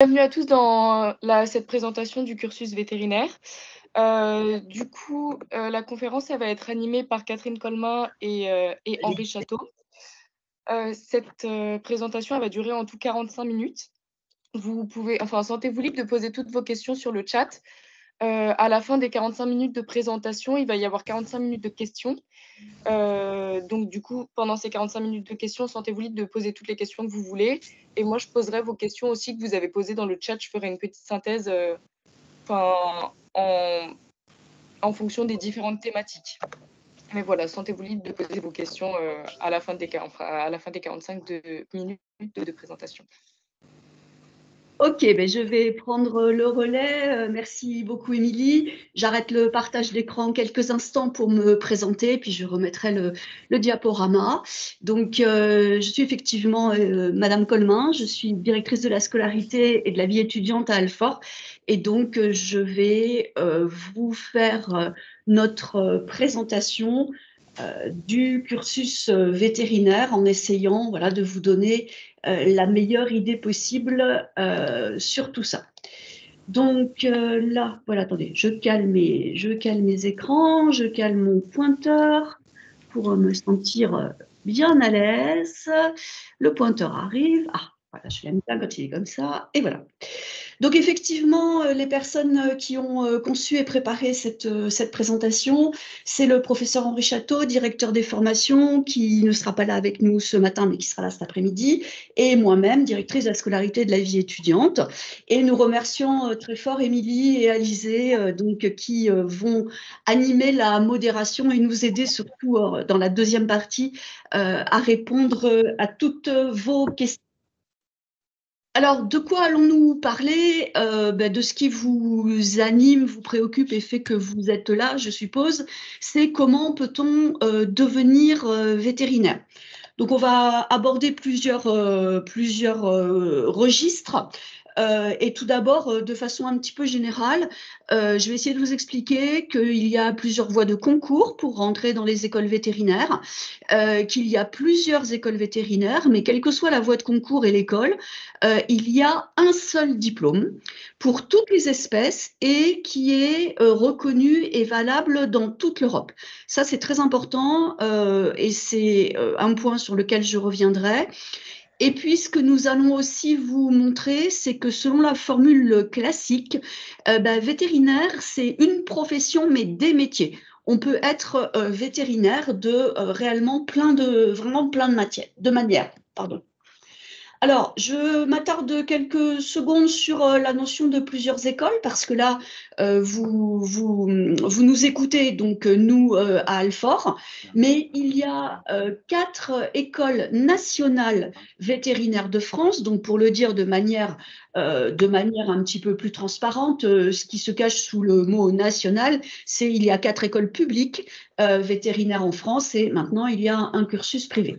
Bienvenue à tous dans cette présentation du cursus vétérinaire. Euh, du coup, euh, la conférence elle va être animée par Catherine Colmin et, euh, Henri Château. cette présentation elle va durer en tout 45 minutes. Vous pouvez, enfin, sentez-vous libre de poser toutes vos questions sur le chat. à la fin des 45 minutes de présentation, il va y avoir 45 minutes de questions. Donc, du coup, pendant ces 45 minutes de questions, sentez-vous libre de poser toutes les questions que vous voulez. Et moi, je poserai vos questions aussi que vous avez posées dans le chat. Je ferai une petite synthèse euh, en, fonction des différentes thématiques. Mais voilà, sentez-vous libre de poser vos questions euh, à, la fin des, à la fin des 45 de, minutes de présentation. Ok, ben je vais prendre le relais. Euh, merci beaucoup, Émilie. J'arrête le partage d'écran quelques instants pour me présenter, puis je remettrai le, diaporama. Donc, euh, je suis effectivement euh, Madame Colmin, je suis directrice de la scolarité et de la vie étudiante à Alfort. Et donc, je vais vous faire notre présentation du cursus vétérinaire en essayant voilà, de vous donner la meilleure idée possible euh, sur tout ça. Donc euh, là, voilà, attendez, je calme, mes, je calme mes écrans, je calme mon pointeur pour me sentir bien à l'aise. Le pointeur arrive. Ah, voilà, je l'aime bien quand il est comme ça. Et voilà. Donc effectivement, euh, les personnes euh, qui ont euh, conçu et préparé cette, cette présentation, c'est le professeur Henri Château, directeur des formations, qui ne sera pas là avec nous ce matin, mais qui sera là cet après-midi, et moi-même, directrice de la scolarité de la vie étudiante. Et nous remercions très fort Émilie et Alizé, donc, qui vont animer la modération et nous aider surtout dans la deuxième partie à répondre à toutes vos questions alors, de quoi allons-nous parler euh, ben, De ce qui vous anime, vous préoccupe et fait que vous êtes là, je suppose. C'est comment peut-on euh, devenir euh, vétérinaire? Donc, on va aborder plusieurs, plusieurs registres. Euh, et tout d'abord, euh, de façon un petit peu générale, euh, je vais essayer de vous expliquer qu'il y a plusieurs voies de concours pour rentrer dans les écoles vétérinaires, qu'il y a plusieurs écoles vétérinaires, mais quelle que soit la voie de concours et l'école, il y a un seul diplôme pour toutes les espèces et qui est reconnu et valable dans toute l'Europe. Ça, c'est très important et c'est un point sur lequel je reviendrai. Et puis, ce que nous allons aussi vous montrer, c'est que selon la formule classique, euh, bah, vétérinaire, c'est une profession, mais des métiers. On peut être euh, vétérinaire de euh, réellement plein de, vraiment plein de matières, de manières. Pardon. Alors, je m'attarde quelques secondes sur euh, la notion de plusieurs écoles parce que là, euh, vous, vous, vous, nous écoutez, donc euh, nous à Alfort, mais il y a quatre écoles nationales vétérinaires de France, donc pour le dire de manière, de manière un petit peu plus transparente, ce qui se cache sous le mot national, c'est il y a quatre écoles publiques vétérinaires en France et maintenant il y a un cursus privé.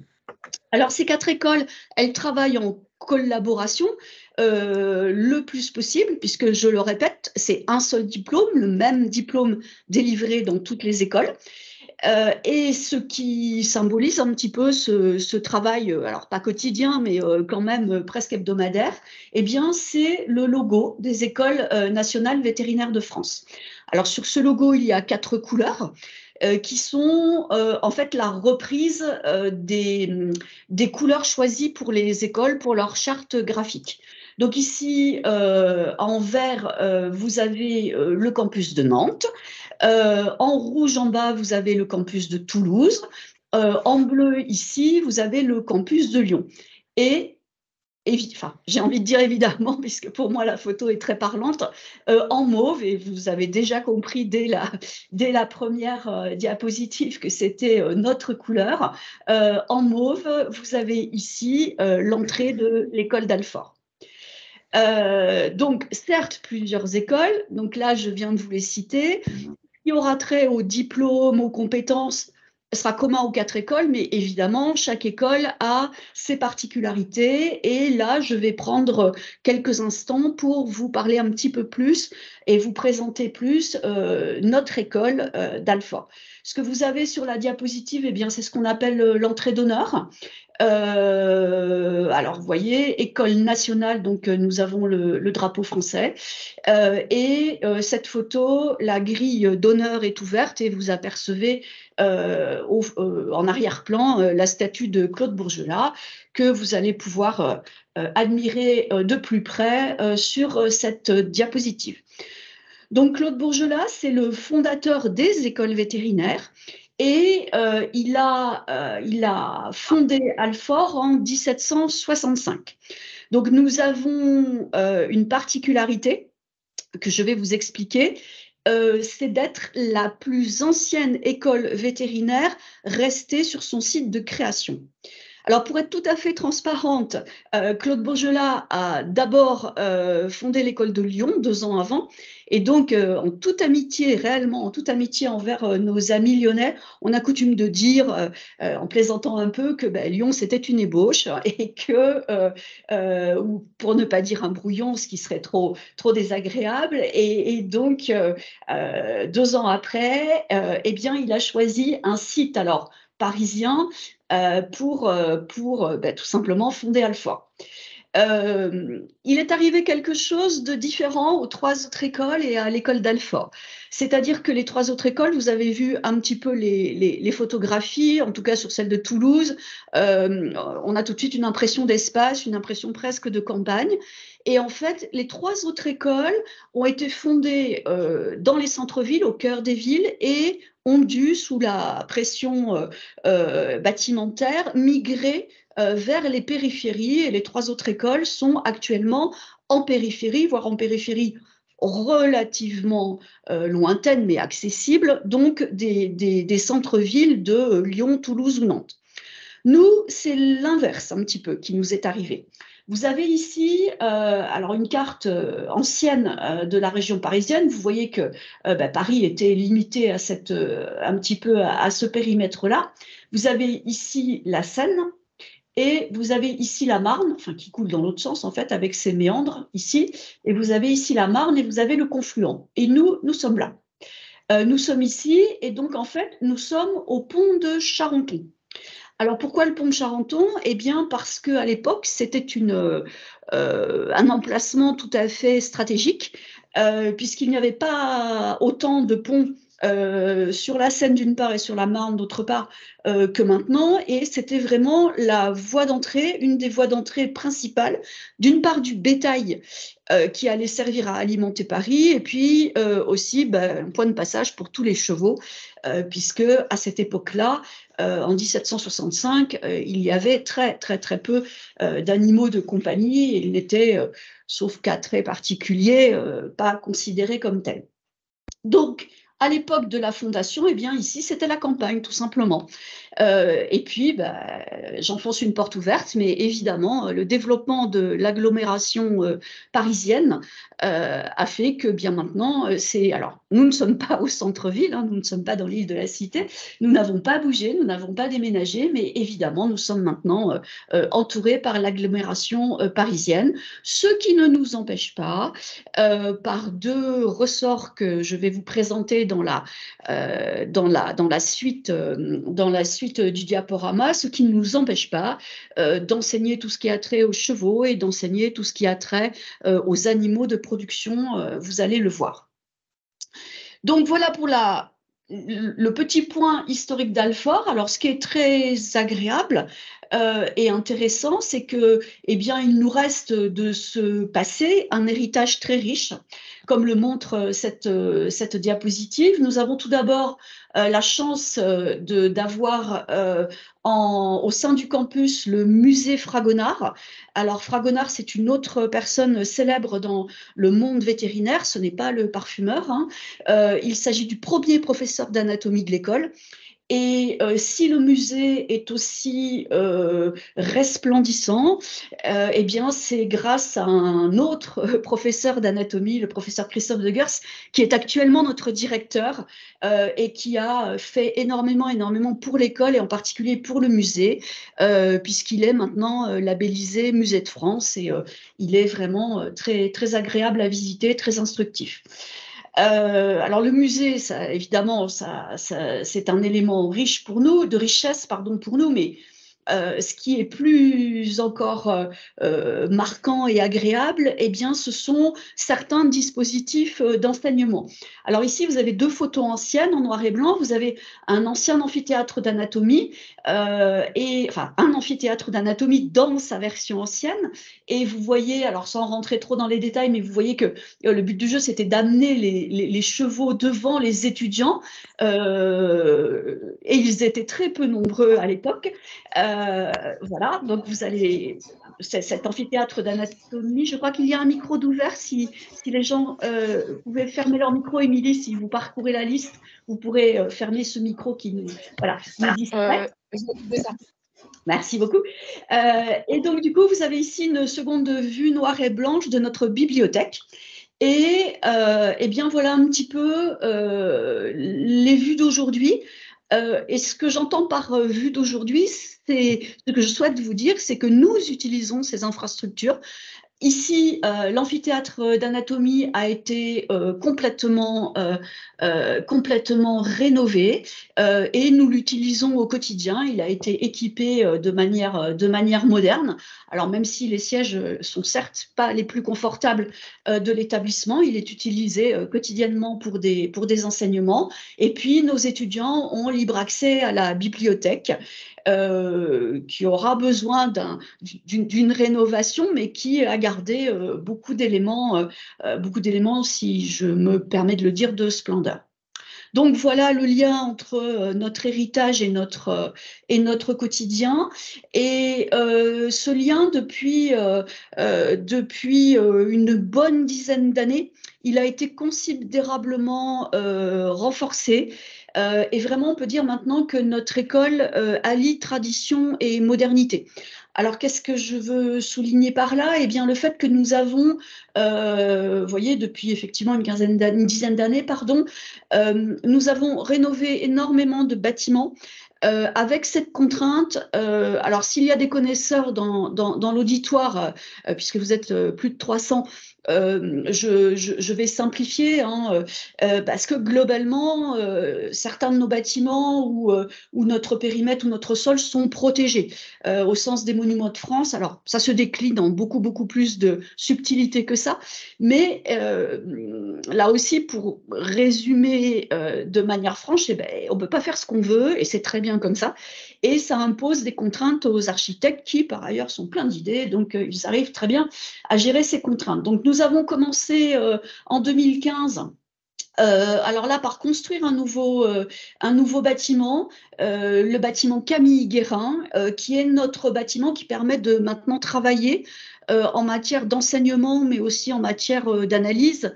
Alors, ces quatre écoles, elles travaillent en collaboration euh, le plus possible, puisque je le répète, c'est un seul diplôme, le même diplôme délivré dans toutes les écoles. Euh, et ce qui symbolise un petit peu ce, travail, euh, alors pas quotidien, mais quand même presque hebdomadaire, eh bien, c'est le logo des écoles nationales vétérinaires de France. Alors, sur ce logo, il y a quatre couleurs. Euh, qui sont euh, en fait la reprise euh, des, des, couleurs choisies pour les écoles pour leur charte graphique. Donc ici, en vert, vous avez le campus de Nantes. en rouge en bas, vous avez le campus de Toulouse. en bleu ici, vous avez le campus de Lyon. Et enfin, j'ai envie de dire évidemment, puisque pour moi la photo est très parlante, euh, en mauve, et vous avez déjà compris dès la, dès la première euh, diapositive que c'était euh, notre couleur, en mauve, vous avez ici l'entrée de l'école d'Alfort. donc, certes, plusieurs écoles, donc là, je viens de vous les citer. Il y aura trait aux diplômes, aux compétences, sera commun aux quatre écoles, mais évidemment, chaque école a ses particularités. Et là, je vais prendre quelques instants pour vous parler un petit peu plus et vous présenter plus euh, notre école euh, d'Alpha. Ce que vous avez sur la diapositive, eh bien, c'est ce qu'on appelle euh, l'entrée d'honneur. Euh, alors, vous voyez, école nationale, donc euh, nous avons le, drapeau français. Et cette photo, la grille d'honneur est ouverte et vous apercevez en arrière-plan la statue de Claude Bourgelat que vous allez pouvoir admirer de plus près sur cette diapositive. Donc Claude Bourgelat, c'est le fondateur des écoles vétérinaires et euh, il, a, euh, il a fondé Alfort en 1765. Donc nous avons euh, une particularité que je vais vous expliquer, c'est d'être la plus ancienne école vétérinaire restée sur son site de création. Alors, pour être tout à fait transparente, euh, Claude Bourgelat a d'abord euh, fondé l'école de Lyon deux ans avant. Et donc, euh, en toute amitié, réellement, en toute amitié envers nos amis lyonnais, on a coutume de dire, en plaisantant un peu, que ben, Lyon, c'était une ébauche et que, ou pour ne pas dire un brouillon, ce qui serait trop, trop désagréable. Et, et donc, deux ans après, eh bien, il a choisi un site, alors, parisien, pour, euh, pour euh, bah, tout simplement fonder Alpha. il est arrivé quelque chose de différent aux trois autres écoles et à l'école d'Alpha. C'est-à-dire que les trois autres écoles, vous avez vu un petit peu les, photographies, en tout cas sur celle de Toulouse, on a tout de suite une impression d'espace, une impression presque de campagne. Et en fait, les trois autres écoles ont été fondées dans les centres-villes, au cœur des villes, et ont dû, sous la pression euh, euh, bâtimentaire, migrer euh, vers les périphéries et les trois autres écoles sont actuellement en périphérie, voire en périphérie relativement lointaine mais accessible, donc des, des centres-villes de Lyon, Toulouse ou Nantes. Nous, c'est l'inverse un petit peu qui nous est arrivé. Vous avez ici euh, alors une carte euh, ancienne euh, de la région parisienne. Vous voyez que bah, Paris était limité à cette, un petit peu à, ce périmètre-là. Vous avez ici la Seine et vous avez ici la Marne, enfin qui coule dans l'autre sens en fait, avec ses méandres ici. Et vous avez ici la Marne et vous avez le confluent. Et nous, nous sommes là. nous sommes ici et donc en fait, nous sommes au pont de Charenton. Alors pourquoi le pont de Charenton? Eh bien parce qu'à l'époque, c'était euh, un emplacement tout à fait stratégique, euh, puisqu'il n'y avait pas autant de ponts euh, sur la Seine d'une part et sur la Marne d'autre part que maintenant. Et c'était vraiment la voie d'entrée, une des voies d'entrée principales, d'une part du bétail qui allait servir à alimenter Paris, et puis aussi ben, un point de passage pour tous les chevaux, puisque à cette époque-là, euh, en 1765, euh, il y avait très très très peu euh, d'animaux de compagnie ils n'étaient, sauf cas très particuliers, pas considérés comme tels. Donc, à l'époque de la fondation, eh bien ici c'était la campagne tout simplement. Euh, et puis, bah, j'enfonce une porte ouverte, mais évidemment, le développement de l'agglomération euh, parisienne euh, a fait que bien maintenant, c'est alors nous ne sommes pas au centre-ville, hein, nous ne sommes pas dans l'île de la Cité, nous n'avons pas bougé, nous n'avons pas déménagé, mais évidemment, nous sommes maintenant entourés par l'agglomération parisienne, ce qui ne nous empêche pas, par deux ressorts que je vais vous présenter dans la, euh, dans la, dans la, suite, euh, dans la suite du diaporama, ce qui ne nous empêche pas euh, d'enseigner tout ce qui a trait aux chevaux et d'enseigner tout ce qui a trait aux animaux de production. vous allez le voir. Donc voilà pour la, le petit point historique d'Alfort. Alors, ce qui est très agréable et intéressant, c'est que, eh bien, il nous reste de ce passé un héritage très riche comme le montre euh, cette, euh, cette diapositive. Nous avons tout d'abord euh, la chance d'avoir au sein du campus le musée Fragonard. Alors Fragonard, c'est une autre personne célèbre dans le monde vétérinaire, ce n'est pas le parfumeur. Hein. il s'agit du premier professeur d'anatomie de l'école. Et euh, si le musée est aussi euh, resplendissant, euh, eh bien, c'est grâce à un autre professeur d'anatomie, le professeur Christophe de Gers, qui est actuellement notre directeur et qui a fait énormément, énormément pour l'école et en particulier pour le musée, puisqu'il est maintenant labellisé Musée de France et il est vraiment très, très agréable à visiter, très instructif. Euh, alors le musée, ça, évidemment, ça, c'est un élément riche pour nous, de richesse, pardon, pour nous, mais euh, ce qui est plus encore euh, euh, marquant et agréable, eh bien, ce sont certains dispositifs d'enseignement. Alors ici, vous avez deux photos anciennes en noir et blanc. Vous avez un ancien amphithéâtre d'anatomie et enfin un amphithéâtre d'anatomie dans sa version ancienne. Et vous voyez, alors sans rentrer trop dans les détails, mais vous voyez que le but du jeu, c'était d'amener les, chevaux devant les étudiants. et ils étaient très peu nombreux à l'époque. Voilà, donc vous allez, cet amphithéâtre d'anatomie, je crois qu'il y a un micro d'ouvert. Si, si, les gens euh, pouvaient fermer leur micro, Émilie, si vous parcourez la liste, vous pourrez euh, fermer ce micro qui nous, voilà, distrait. Merci beaucoup. et donc, du coup, vous avez ici une seconde vue noire et blanche de notre bibliothèque. Et eh bien, voilà un petit peu les vues d'aujourd'hui. Euh, et ce que j'entends par euh, vue d'aujourd'hui, c'est ce que je souhaite vous dire, c'est que nous utilisons ces infrastructures Ici, euh, l'amphithéâtre d'anatomie a été euh, complètement, euh, complètement rénové et nous l'utilisons au quotidien. Il a été équipé de, manière, de manière moderne. Alors même si les sièges sont certes pas les plus confortables de l'établissement, il est utilisé quotidiennement pour des enseignements. Et puis nos étudiants ont libre accès à la bibliothèque euh, qui aura besoin d'une rénovation, mais qui a gardé euh, beaucoup d'éléments, euh, beaucoup d'éléments, si je me permets de le dire, de splendeur. Donc voilà le lien entre notre héritage et notre, quotidien. Et ce lien, depuis une bonne dizaine d'années, il a été considérablement renforcé. Euh, et vraiment, on peut dire maintenant que notre école euh, allie tradition et modernité. Alors, qu'est-ce que je veux souligner par là? Eh bien, le fait que nous avons, euh, vous voyez, depuis effectivement une, quinzaine une dizaine d'années, pardon, nous avons rénové énormément de bâtiments. avec cette contrainte, alors s'il y a des connaisseurs dans, dans l'auditoire, puisque vous êtes plus de 300, euh, je, vais simplifier, hein, euh, euh, parce que globalement, certains de nos bâtiments ou, notre périmètre ou notre sol sont protégés au sens des monuments de France. Alors, ça se décline en beaucoup, beaucoup plus de subtilité que ça, mais là aussi, pour résumer de manière franche, eh ben, on ne peut pas faire ce qu'on veut, et c'est très bien comme ça, et ça impose des contraintes aux architectes qui, par ailleurs, sont pleins d'idées, donc ils arrivent très bien à gérer ces contraintes. Donc, nous avons commencé euh, en 2015 euh, alors là, par construire un nouveau, euh, bâtiment, le bâtiment Camille Guérin, qui est notre bâtiment qui permet de maintenant travailler en matière d'enseignement, mais aussi en matière d'analyse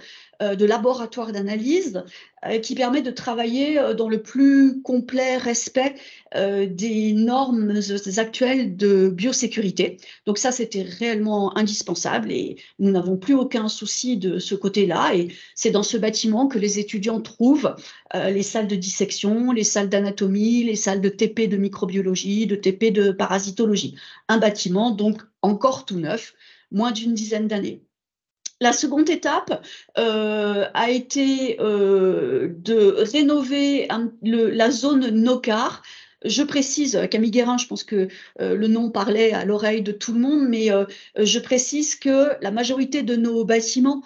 de laboratoire d'analyse euh, qui permet de travailler euh, dans le plus complet respect des normes actuelles de biosécurité. Donc ça, c'était réellement indispensable et nous n'avons plus aucun souci de ce côté-là. Et c'est dans ce bâtiment que les étudiants trouvent les salles de dissection, les salles d'anatomie, les salles de TP de microbiologie, de TP de parasitologie. Un bâtiment donc encore tout neuf, moins d'une dizaine d'années. La seconde étape euh, a été euh, de rénover la zone NOCAR. Je précise, Camille Guérin, je pense que euh, le nom parlait à l'oreille de tout le monde, mais je précise que la majorité de nos bâtiments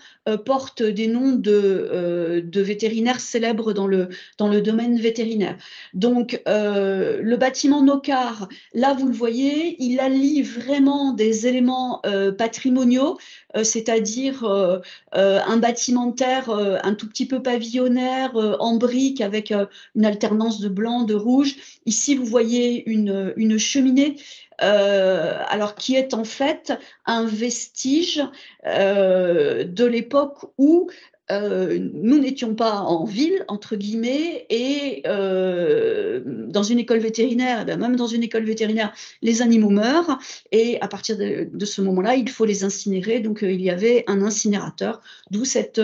portent des noms de, vétérinaires célèbres dans le, dans le domaine vétérinaire. Donc, le bâtiment NOCAR, là, vous le voyez, il allie vraiment des éléments patrimoniaux euh, c'est-à-dire euh, euh, un bâtimentaire un tout petit peu pavillonnaire en briques avec une alternance de blanc, de rouge. Ici, vous voyez une, cheminée alors qui est en fait un vestige de l'époque où euh, nous n'étions pas en ville, entre guillemets, et euh, dans une école vétérinaire, eh même dans une école vétérinaire, les animaux meurent, et à partir de, ce moment-là, il faut les incinérer. Donc, euh, il y avait un incinérateur, d'où cette,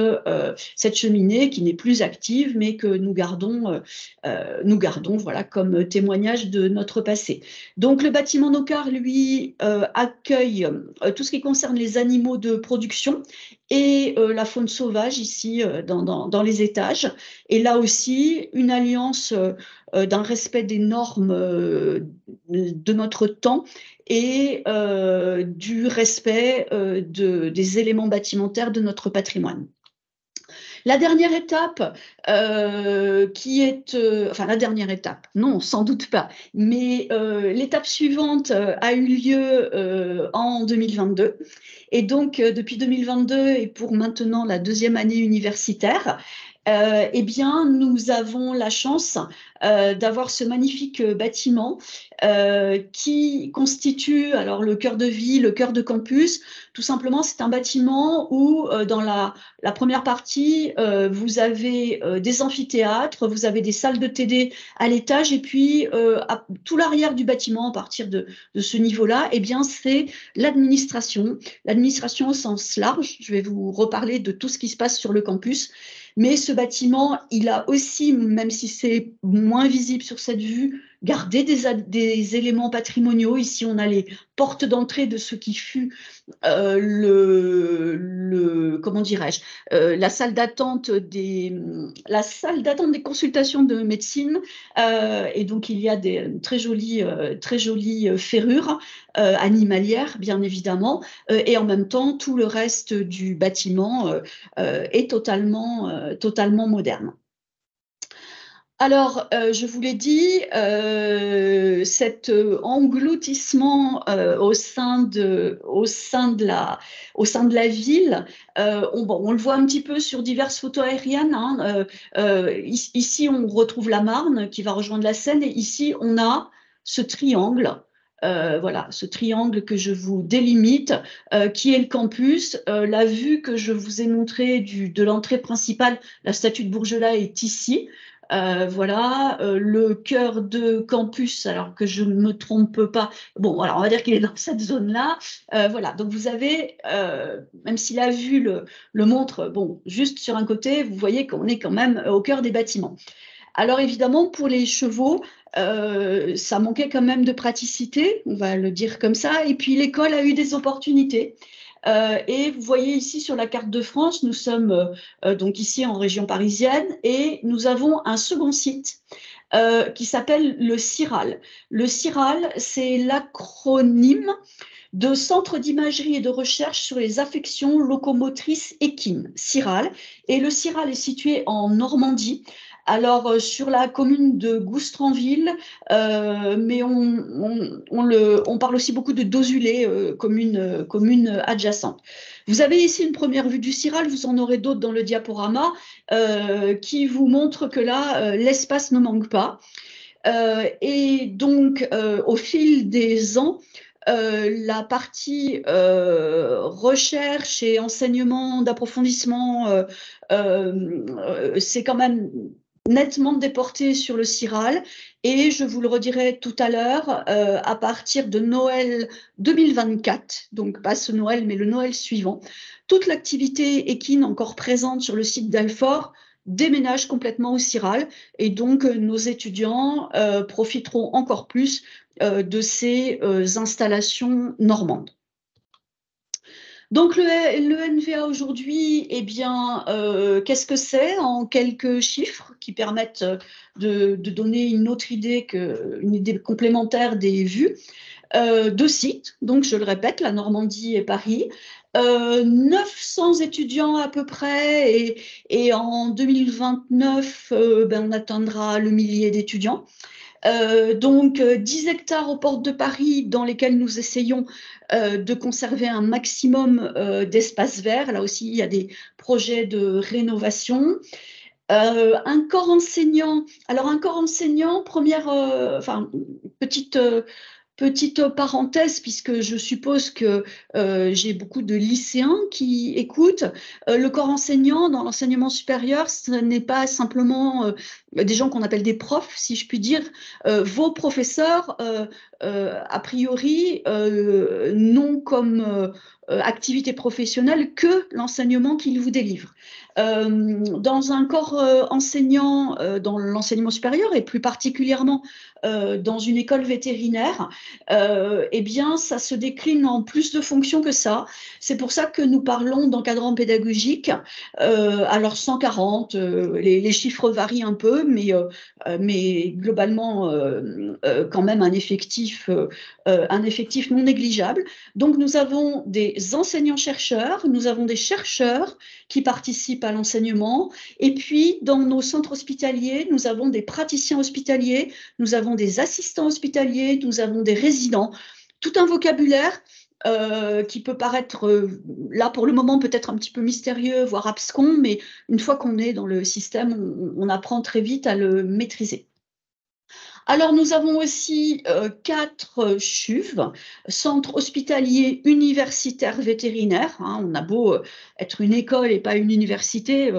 cette cheminée qui n'est plus active, mais que nous gardons, nous gardons voilà, comme témoignage de notre passé. Donc, le bâtiment Nocar, lui, accueille tout ce qui concerne les animaux de production et la faune sauvage ici dans, les étages. Et là aussi, une alliance d'un respect des normes de notre temps et du respect des éléments bâtimentaires de notre patrimoine. La dernière étape, euh, qui est, euh, enfin la dernière étape, non, sans doute pas, mais euh, l'étape suivante a eu lieu en 2022. Et donc, depuis 2022 et pour maintenant la deuxième année universitaire, eh bien, nous avons la chance euh, d'avoir ce magnifique euh, bâtiment qui constitue alors le cœur de vie, le cœur de campus. Tout simplement, c'est un bâtiment où, dans la, première partie, vous avez des amphithéâtres, vous avez des salles de TD à l'étage, et puis tout l'arrière du bâtiment, à partir de, de ce niveau-là, eh bien, c'est l'administration, l'administration au sens large. Je vais vous reparler de tout ce qui se passe sur le campus. Mais ce bâtiment, il a aussi, même si c'est moins visible sur cette vue, garder des, éléments patrimoniaux. Ici, on a les portes d'entrée de ce qui fut euh, le, comment dirais-je, euh, la salle d'attente des, la salle d'attente des consultations de médecine. Euh, et donc, il y a des très jolies, très jolies ferrures animalières, bien évidemment. et en même temps, tout le reste du bâtiment est totalement, totalement moderne. Alors, euh, je vous l'ai dit, euh, cet euh, engloutissement au, sein de, la, ville, on, on, le voit un petit peu sur diverses photos aériennes. Hein, ici, on retrouve la Marne qui va rejoindre la Seine, et ici, on a ce triangle. voilà, ce triangle que je vous délimite, qui est le campus. la vue que je vous ai montrée de l'entrée principale, la statue de Bourgelat est ici. Euh, voilà, euh, le cœur de campus, alors que je ne me trompe pas. Bon, alors on va dire qu'il est dans cette zone-là. Euh, voilà, donc vous avez, même si la vue le, le, montre, bon, juste sur un côté, vous voyez qu'on est quand même au cœur des bâtiments. Alors évidemment, pour les chevaux, ça manquait quand même de praticité, on va le dire comme ça. Et puis l'école a eu des opportunités. Euh, et vous voyez ici sur la carte de France, nous sommes euh, euh, donc ici en région parisienne et nous avons un second site qui s'appelle le CIRAL. Le CIRAL, c'est l'acronyme de Centre d'imagerie et de recherche sur les affections locomotrices équines, CIRAL. Et le CIRAL est situé en Normandie, alors, euh, sur la commune de Goustranville, euh, mais on, parle aussi beaucoup de Dozulé, euh, commune, adjacente. Vous avez ici une première vue du Ciral, vous en aurez d'autres dans le diaporama, qui vous montrent que là, l'espace ne manque pas. et donc, au fil des ans, la partie recherche et enseignement d'approfondissement, c'est quand même nettement déporté sur le Ciral. Et je vous le redirai tout à l'heure, euh, à partir de Noël 2024, donc pas ce Noël, mais le Noël suivant, toute l'activité équine encore présente sur le site d'Alfort déménage complètement au Ciral. Et donc, euh, nos étudiants euh, profiteront encore plus de ces installations normandes. Donc le, NVA aujourd'hui, eh bien, euh, qu'est-ce que c'est en quelques chiffres qui permettent de, donner une autre idée, une idée complémentaire des vues? Euh, Deux sites, donc je le répète, la Normandie et Paris. 900 euh, étudiants à peu près et, en 2029, ben, on atteindra le millier d'étudiants. Euh, donc 10 euh, hectares aux portes de Paris dans lesquels nous essayons euh, de conserver un maximum d'espace vert. Là aussi, il y a des projets de rénovation. un corps enseignant. Alors un corps enseignant, première, enfin petite Petite parenthèse, puisque je suppose que j'ai beaucoup de lycéens qui écoutent, le corps enseignant dans l'enseignement supérieur, ce n'est pas simplement des gens qu'on appelle des profs, si je puis dire, vos professeurs, a priori, non comme activité professionnelle que l'enseignement qu'ils vous délivrent. dans un corps enseignant, dans l'enseignement supérieur et plus particulièrement dans une école vétérinaire, eh bien, ça se décline en plus de fonctions que ça. C'est pour ça que nous parlons d'encadrant pédagogique. alors 140, les, les, chiffres varient un peu, mais, mais globalement, quand même un effectif, un effectif non négligeable. Donc, nous avons des enseignants-chercheurs, nous avons des chercheurs qui participent à l'enseignement, et puis dans nos centres hospitaliers, nous avons des praticiens hospitaliers, nous avons des assistants hospitaliers, nous avons des résidents, tout un vocabulaire euh, qui peut paraître euh, là pour le moment peut-être un petit peu mystérieux, voire abscon, mais une fois qu'on est dans le système, on, apprend très vite à le maîtriser. Alors, nous avons aussi euh, quatre CHUV, Centre hospitalier universitaire vétérinaire. Hein. on a beau être une école et pas une université,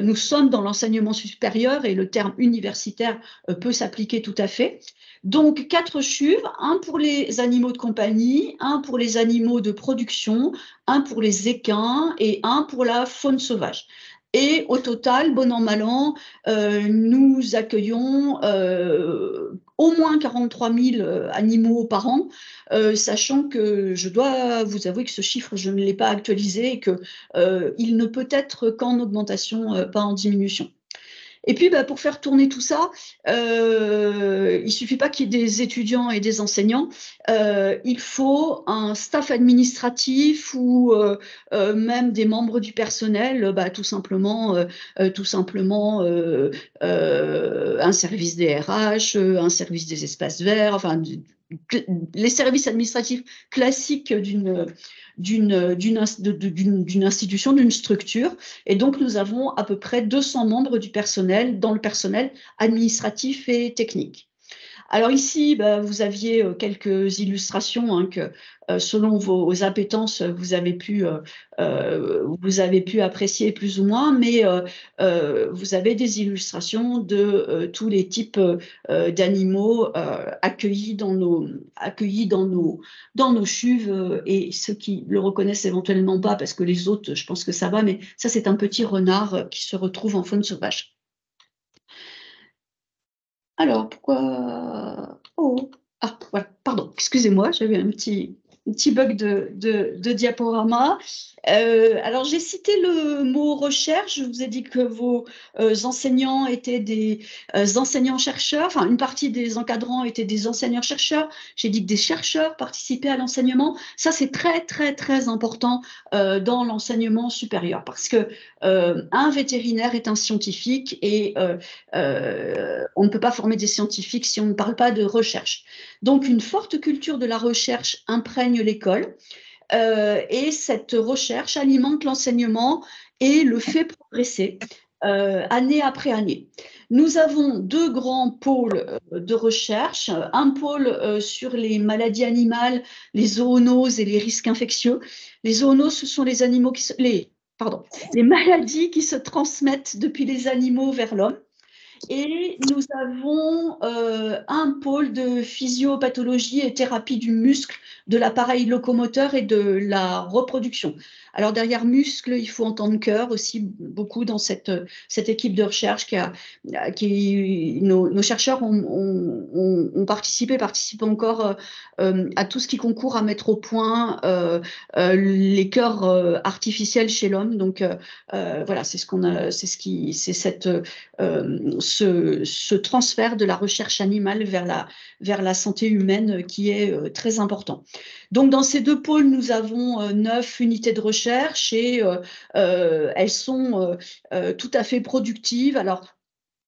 nous sommes dans l'enseignement supérieur et le terme universitaire peut s'appliquer tout à fait. Donc, quatre chuves, un pour les animaux de compagnie, un pour les animaux de production, un pour les équins et un pour la faune sauvage. Et au total, bon an, mal an, euh, nous accueillons euh, au moins 43 000 euh, animaux par an, sachant que je dois vous avouer que ce chiffre, je ne l'ai pas actualisé et qu'il ne peut être qu'en augmentation, pas en diminution. Et puis, bah, pour faire tourner tout ça, euh, il ne suffit pas qu'il y ait des étudiants et des enseignants, euh, il faut un staff administratif ou euh, même des membres du personnel, bah, tout simplement, tout simplement un service des RH, un service des espaces verts, enfin, les services administratifs classiques d'une d'une institution, d'une structure. Et donc, nous avons à peu près 200 membres du personnel dans le personnel administratif et technique. Alors ici, bah, vous aviez euh, quelques illustrations hein, que, euh, selon vos, appétences, vous avez, pu, euh, vous avez pu apprécier plus ou moins, mais vous avez des illustrations de tous les types d'animaux accueillis, dans nos, accueillis dans nos chuves et ceux qui le reconnaissent éventuellement pas, parce que les autres, je pense que ça va, mais ça, c'est un petit renard qui se retrouve en faune sauvage. Alors, pourquoi... Oh, ah, voilà, pardon, excusez-moi, j'avais un petit, petit bug de, diaporama. Euh, alors, j'ai cité le mot recherche. Je vous ai dit que vos euh, enseignants étaient des euh, enseignants-chercheurs. Enfin, une partie des encadrants étaient des enseignants-chercheurs. J'ai dit que des chercheurs participaient à l'enseignement. Ça, c'est très, très, très important dans l'enseignement supérieur parce que un vétérinaire est un scientifique et on ne peut pas former des scientifiques si on ne parle pas de recherche. Donc, une forte culture de la recherche imprègne l'école. Euh, et cette recherche alimente l'enseignement et le fait progresser euh, année après année. Nous avons deux grands pôles euh, de recherche, un pôle sur les maladies animales, les zoonoses et les risques infectieux. Les zoonoses, ce sont les animaux qui les, pardon, les maladies qui se transmettent depuis les animaux vers l'homme. Et nous avons un pôle de physiopathologie et thérapie du muscle, de l'appareil locomoteur et de la reproduction. Alors derrière muscle, il faut entendre cœur aussi beaucoup dans cette, cette équipe de recherche qui a, qui, nos, chercheurs ont, participé, participent encore euh, à tout ce qui concourt à mettre au point euh, les cœurs artificiels chez l'homme. Donc voilà, c'est ce qu'on c'est ce qui, c'est cette ce, transfert de la recherche animale vers la, vers la santé humaine qui est euh, très important. Donc, dans ces deux pôles, nous avons euh, neuf unités de recherche et euh, elles sont tout à fait productives. Alors,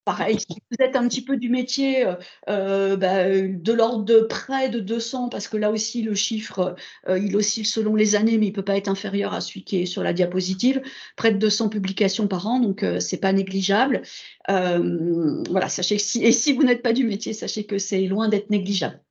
Pareil, si vous êtes un petit peu du métier, euh, euh, bah, de l'ordre de près de 200, parce que là aussi le chiffre, euh, il oscille selon les années, mais il ne peut pas être inférieur à celui qui est sur la diapositive, près de 200 publications par an, donc ce n'est pas négligeable. voilà, sachez si, et si vous n'êtes pas du métier, sachez que c'est loin d'être négligeable.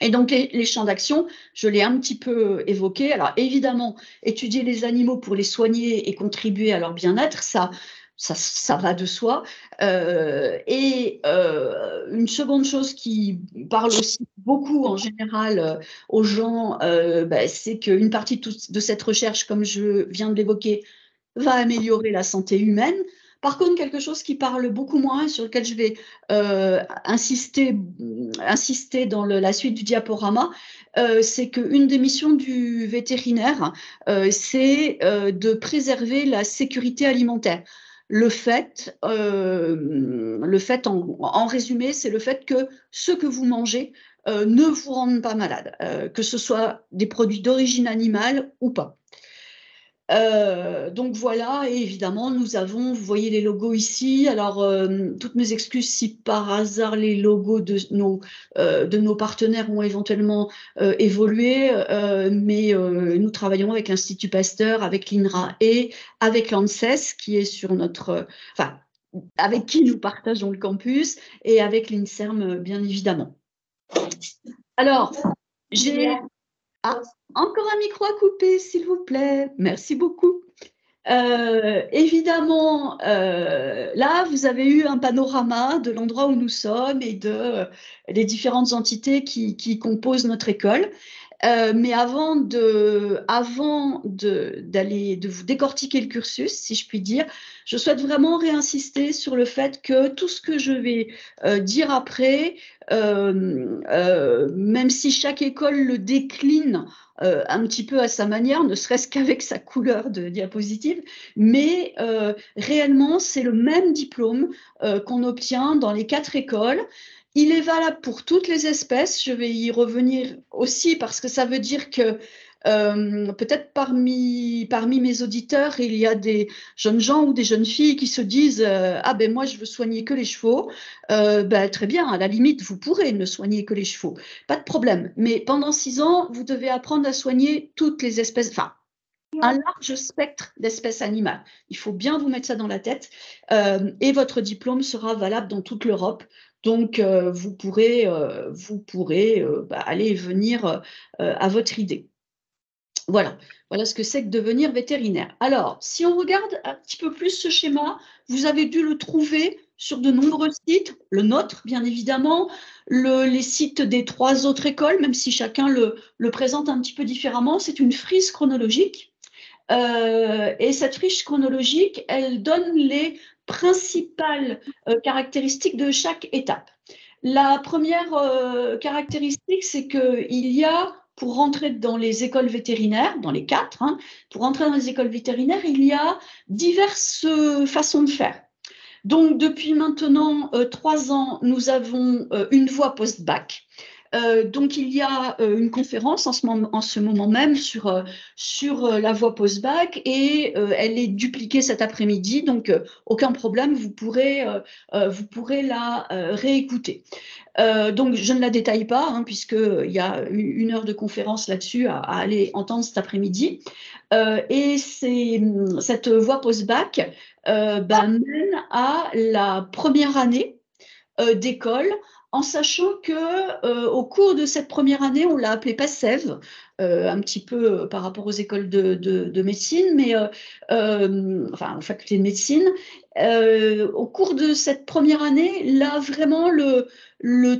Et donc, les, champs d'action, je l'ai un petit peu évoqué. Alors, évidemment, étudier les animaux pour les soigner et contribuer à leur bien-être, ça, ça, va de soi. Euh, et euh, une seconde chose qui parle aussi beaucoup en général euh, aux gens, bah, c'est qu'une partie de, cette recherche, comme je viens de l'évoquer, va améliorer la santé humaine. Par contre, quelque chose qui parle beaucoup moins, sur lequel je vais insister, insister dans la suite du diaporama, c'est qu'une des missions du vétérinaire, c'est de préserver la sécurité alimentaire le fait, euh, en, résumé, c'est le fait que ce que vous mangez euh, ne vous rende pas malade, euh, que ce soit des produits d'origine animale ou pas. Euh, donc voilà, et évidemment, nous avons, vous voyez les logos ici. Alors, euh, toutes mes excuses si par hasard les logos de nos, euh, de nos partenaires ont éventuellement évolué, mais nous travaillons avec l'Institut Pasteur, avec l'INRA et avec l'ANSES, qui est sur notre. Enfin, avec qui nous partageons le campus, et avec l'INSERM, bien évidemment. Alors, j'ai. Ah, encore un micro à couper, s'il vous plaît. Merci beaucoup. Euh, évidemment, euh, là, vous avez eu un panorama de l'endroit où nous sommes et de euh, des différentes entités qui, composent notre école. Mais avant de, avant d'aller, de, vous décortiquer le cursus, si je puis dire, je souhaite vraiment réinsister sur le fait que tout ce que je vais dire après, même si chaque école le décline euh, un petit peu à sa manière, ne serait-ce qu'avec sa couleur de diapositive, mais euh, réellement, c'est le même diplôme euh, qu'on obtient dans les quatre écoles. Il est valable pour toutes les espèces. Je vais y revenir aussi parce que ça veut dire que euh, peut-être parmi, mes auditeurs, il y a des jeunes gens ou des jeunes filles qui se disent euh, Ah ben moi, je veux soigner que les chevaux. Euh, ben, très bien, à la limite, vous pourrez ne soigner que les chevaux. Pas de problème. Mais pendant six ans, vous devez apprendre à soigner toutes les espèces, enfin, un large spectre d'espèces animales. Il faut bien vous mettre ça dans la tête. et votre diplôme sera valable dans toute l'Europe. Donc, vous pourrez, vous pourrez bah, aller venir à votre idée. Voilà, voilà ce que c'est que devenir vétérinaire. Alors, si on regarde un petit peu plus ce schéma, vous avez dû le trouver sur de nombreux sites, le nôtre bien évidemment, les sites des trois autres écoles, même si chacun le, présente un petit peu différemment. C'est une frise chronologique. Euh, et cette frise chronologique, elle donne les principales euh, caractéristiques de chaque étape. La première euh, caractéristique, c'est qu'il y a pour rentrer dans les écoles vétérinaires, dans les quatre, hein, pour rentrer dans les écoles vétérinaires, il y a diverses euh, façons de faire. Donc, depuis maintenant euh, trois ans, nous avons une voie post-bac. Donc, il y a une conférence en ce moment, même sur, sur la voie post-bac et elle est dupliquée cet après-midi. Donc, aucun problème, vous pourrez, vous pourrez la réécouter. Euh, donc, je ne la détaille pas, hein, puisqu'il y a une heure de conférence là-dessus à, aller entendre cet après-midi. Euh, et cette voie post-bac euh, bah, mène à la première année d'école en sachant que au cours de cette première année, on l'a appelée PASSEV, un petit peu par rapport aux écoles de, médecine, mais enfin aux facultés de médecine. au cours de cette première année, là vraiment le,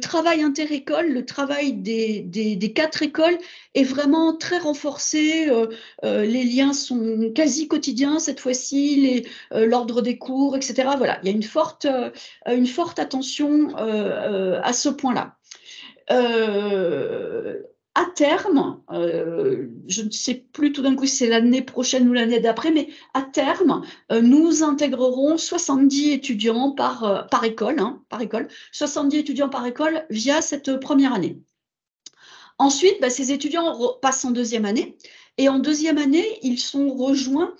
travail inter-école, le travail des, quatre écoles est vraiment très renforcé. Euh, euh, les liens sont quasi quotidiens cette fois-ci, euh, l'ordre des cours, etc. Voilà, il y a une forte, une forte attention à ce point-là à terme, euh, je ne sais plus tout d'un coup si c'est l'année prochaine ou l'année d'après, mais à terme, euh, nous intégrerons 70 étudiants par, euh, école, hein, par école, 70 étudiants par école via cette première année. Ensuite, bah, ces étudiants passent en deuxième année, et en deuxième année, ils sont rejoints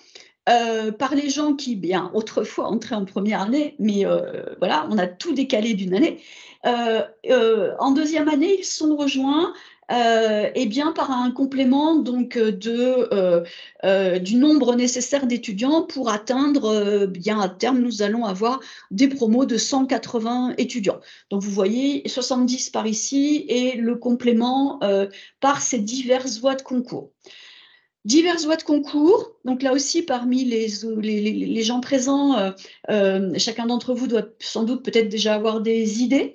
par les gens qui, bien, autrefois entraient en première année, mais voilà, on a tout décalé d'une année. en deuxième année, ils sont rejoints euh, eh bien par un complément donc de, euh, euh, du nombre nécessaire d'étudiants pour atteindre, bien à terme, nous allons avoir des promos de 180 étudiants. Donc vous voyez 70 par ici et le complément par ces diverses voies de concours. Diverses voies de concours. Donc là aussi, parmi les, les, gens présents, euh, euh, chacun d'entre vous doit sans doute peut-être déjà avoir des idées.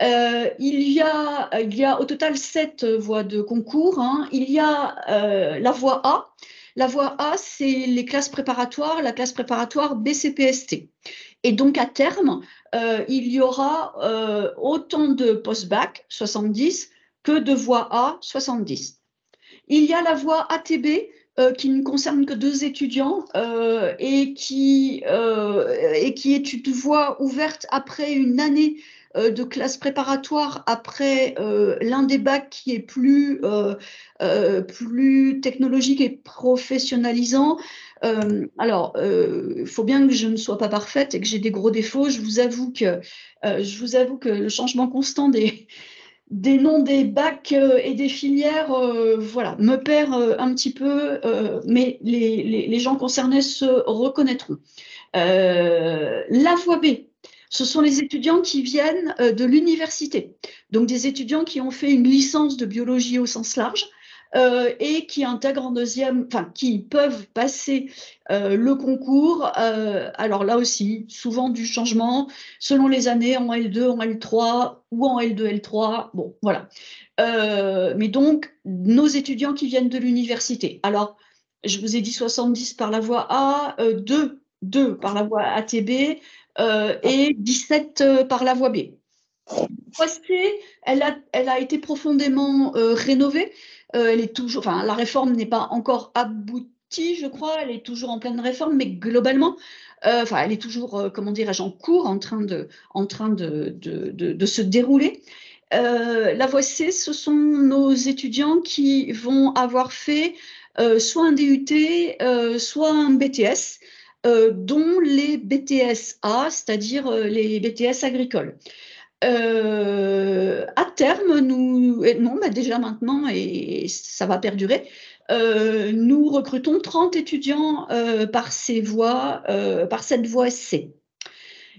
Euh, il, y a, au total sept voies de concours. Hein. Il y a la voie A. La voie A, c'est les classes préparatoires, la classe préparatoire BCPST. Et donc à terme, il y aura autant de post-bac, 70, que de voie A, 70. Il y a la voie ATB euh, qui ne concerne que deux étudiants euh, euh, et qui est une voie ouverte après une année de classe préparatoire, après l'un des bacs qui est plus, plus technologique et professionnalisant. alors, il faut bien que je ne sois pas parfaite et que j'ai des gros défauts. Je vous avoue que, le changement constant des, noms des bacs euh, et des filières, euh, voilà, me perd euh, un petit peu, mais les, gens concernés se reconnaîtront. la voie B, ce sont les étudiants qui viennent de l'université, donc des étudiants qui ont fait une licence de biologie au sens large, euh, et qui intègrent en deuxième, enfin qui peuvent passer euh, le concours. Euh, alors là aussi, souvent du changement selon les années en L2, en L3 ou en L2, L3. Bon, voilà. mais donc, nos étudiants qui viennent de l'université. Alors, je vous ai dit 70 par la voie A, 2, 2 par la voie ATB et 17 par la voie B. C, elle a, elle a été profondément rénovée. Euh, elle est toujours, enfin, la réforme n'est pas encore aboutie, je crois. Elle est toujours en pleine réforme, mais globalement, euh, elle est toujours, euh, comment dirais-je, en cours, en train de, en train de, se dérouler. la voie C, ce sont nos étudiants qui vont avoir fait soit un DUT, soit un BTS, dont les BTS A, c'est-à-dire les BTS agricoles. Euh, à terme, nous, non, mais déjà maintenant, et ça va perdurer, euh, nous recrutons 30 étudiants euh, par, ces voies, par cette voie C.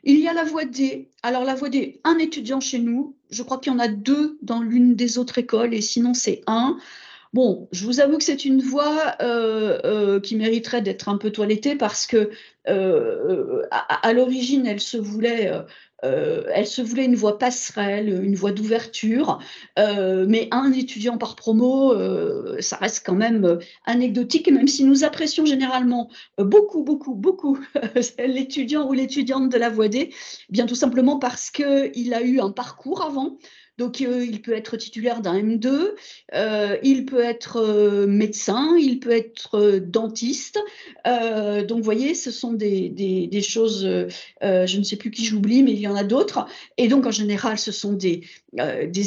Il y a la voie D. Alors la voie D, un étudiant chez nous, je crois qu'il y en a deux dans l'une des autres écoles, et sinon c'est un. Bon, je vous avoue que c'est une voie qui mériterait d'être un peu toilettée parce que à l'origine, elle se voulait euh, elle se voulait une voie passerelle, une voie d'ouverture, euh, mais un étudiant par promo, euh, ça reste quand même anecdotique, même si nous apprécions généralement beaucoup, beaucoup, beaucoup l'étudiant ou l'étudiante de la voie D, bien tout simplement parce qu'il a eu un parcours avant, donc, euh, il peut être titulaire d'un M2, euh, il peut être euh, médecin, il peut être dentiste. donc, vous voyez, ce sont des, choses, je ne sais plus qui j'oublie, mais il y en a d'autres. Et donc, en général, ce sont des,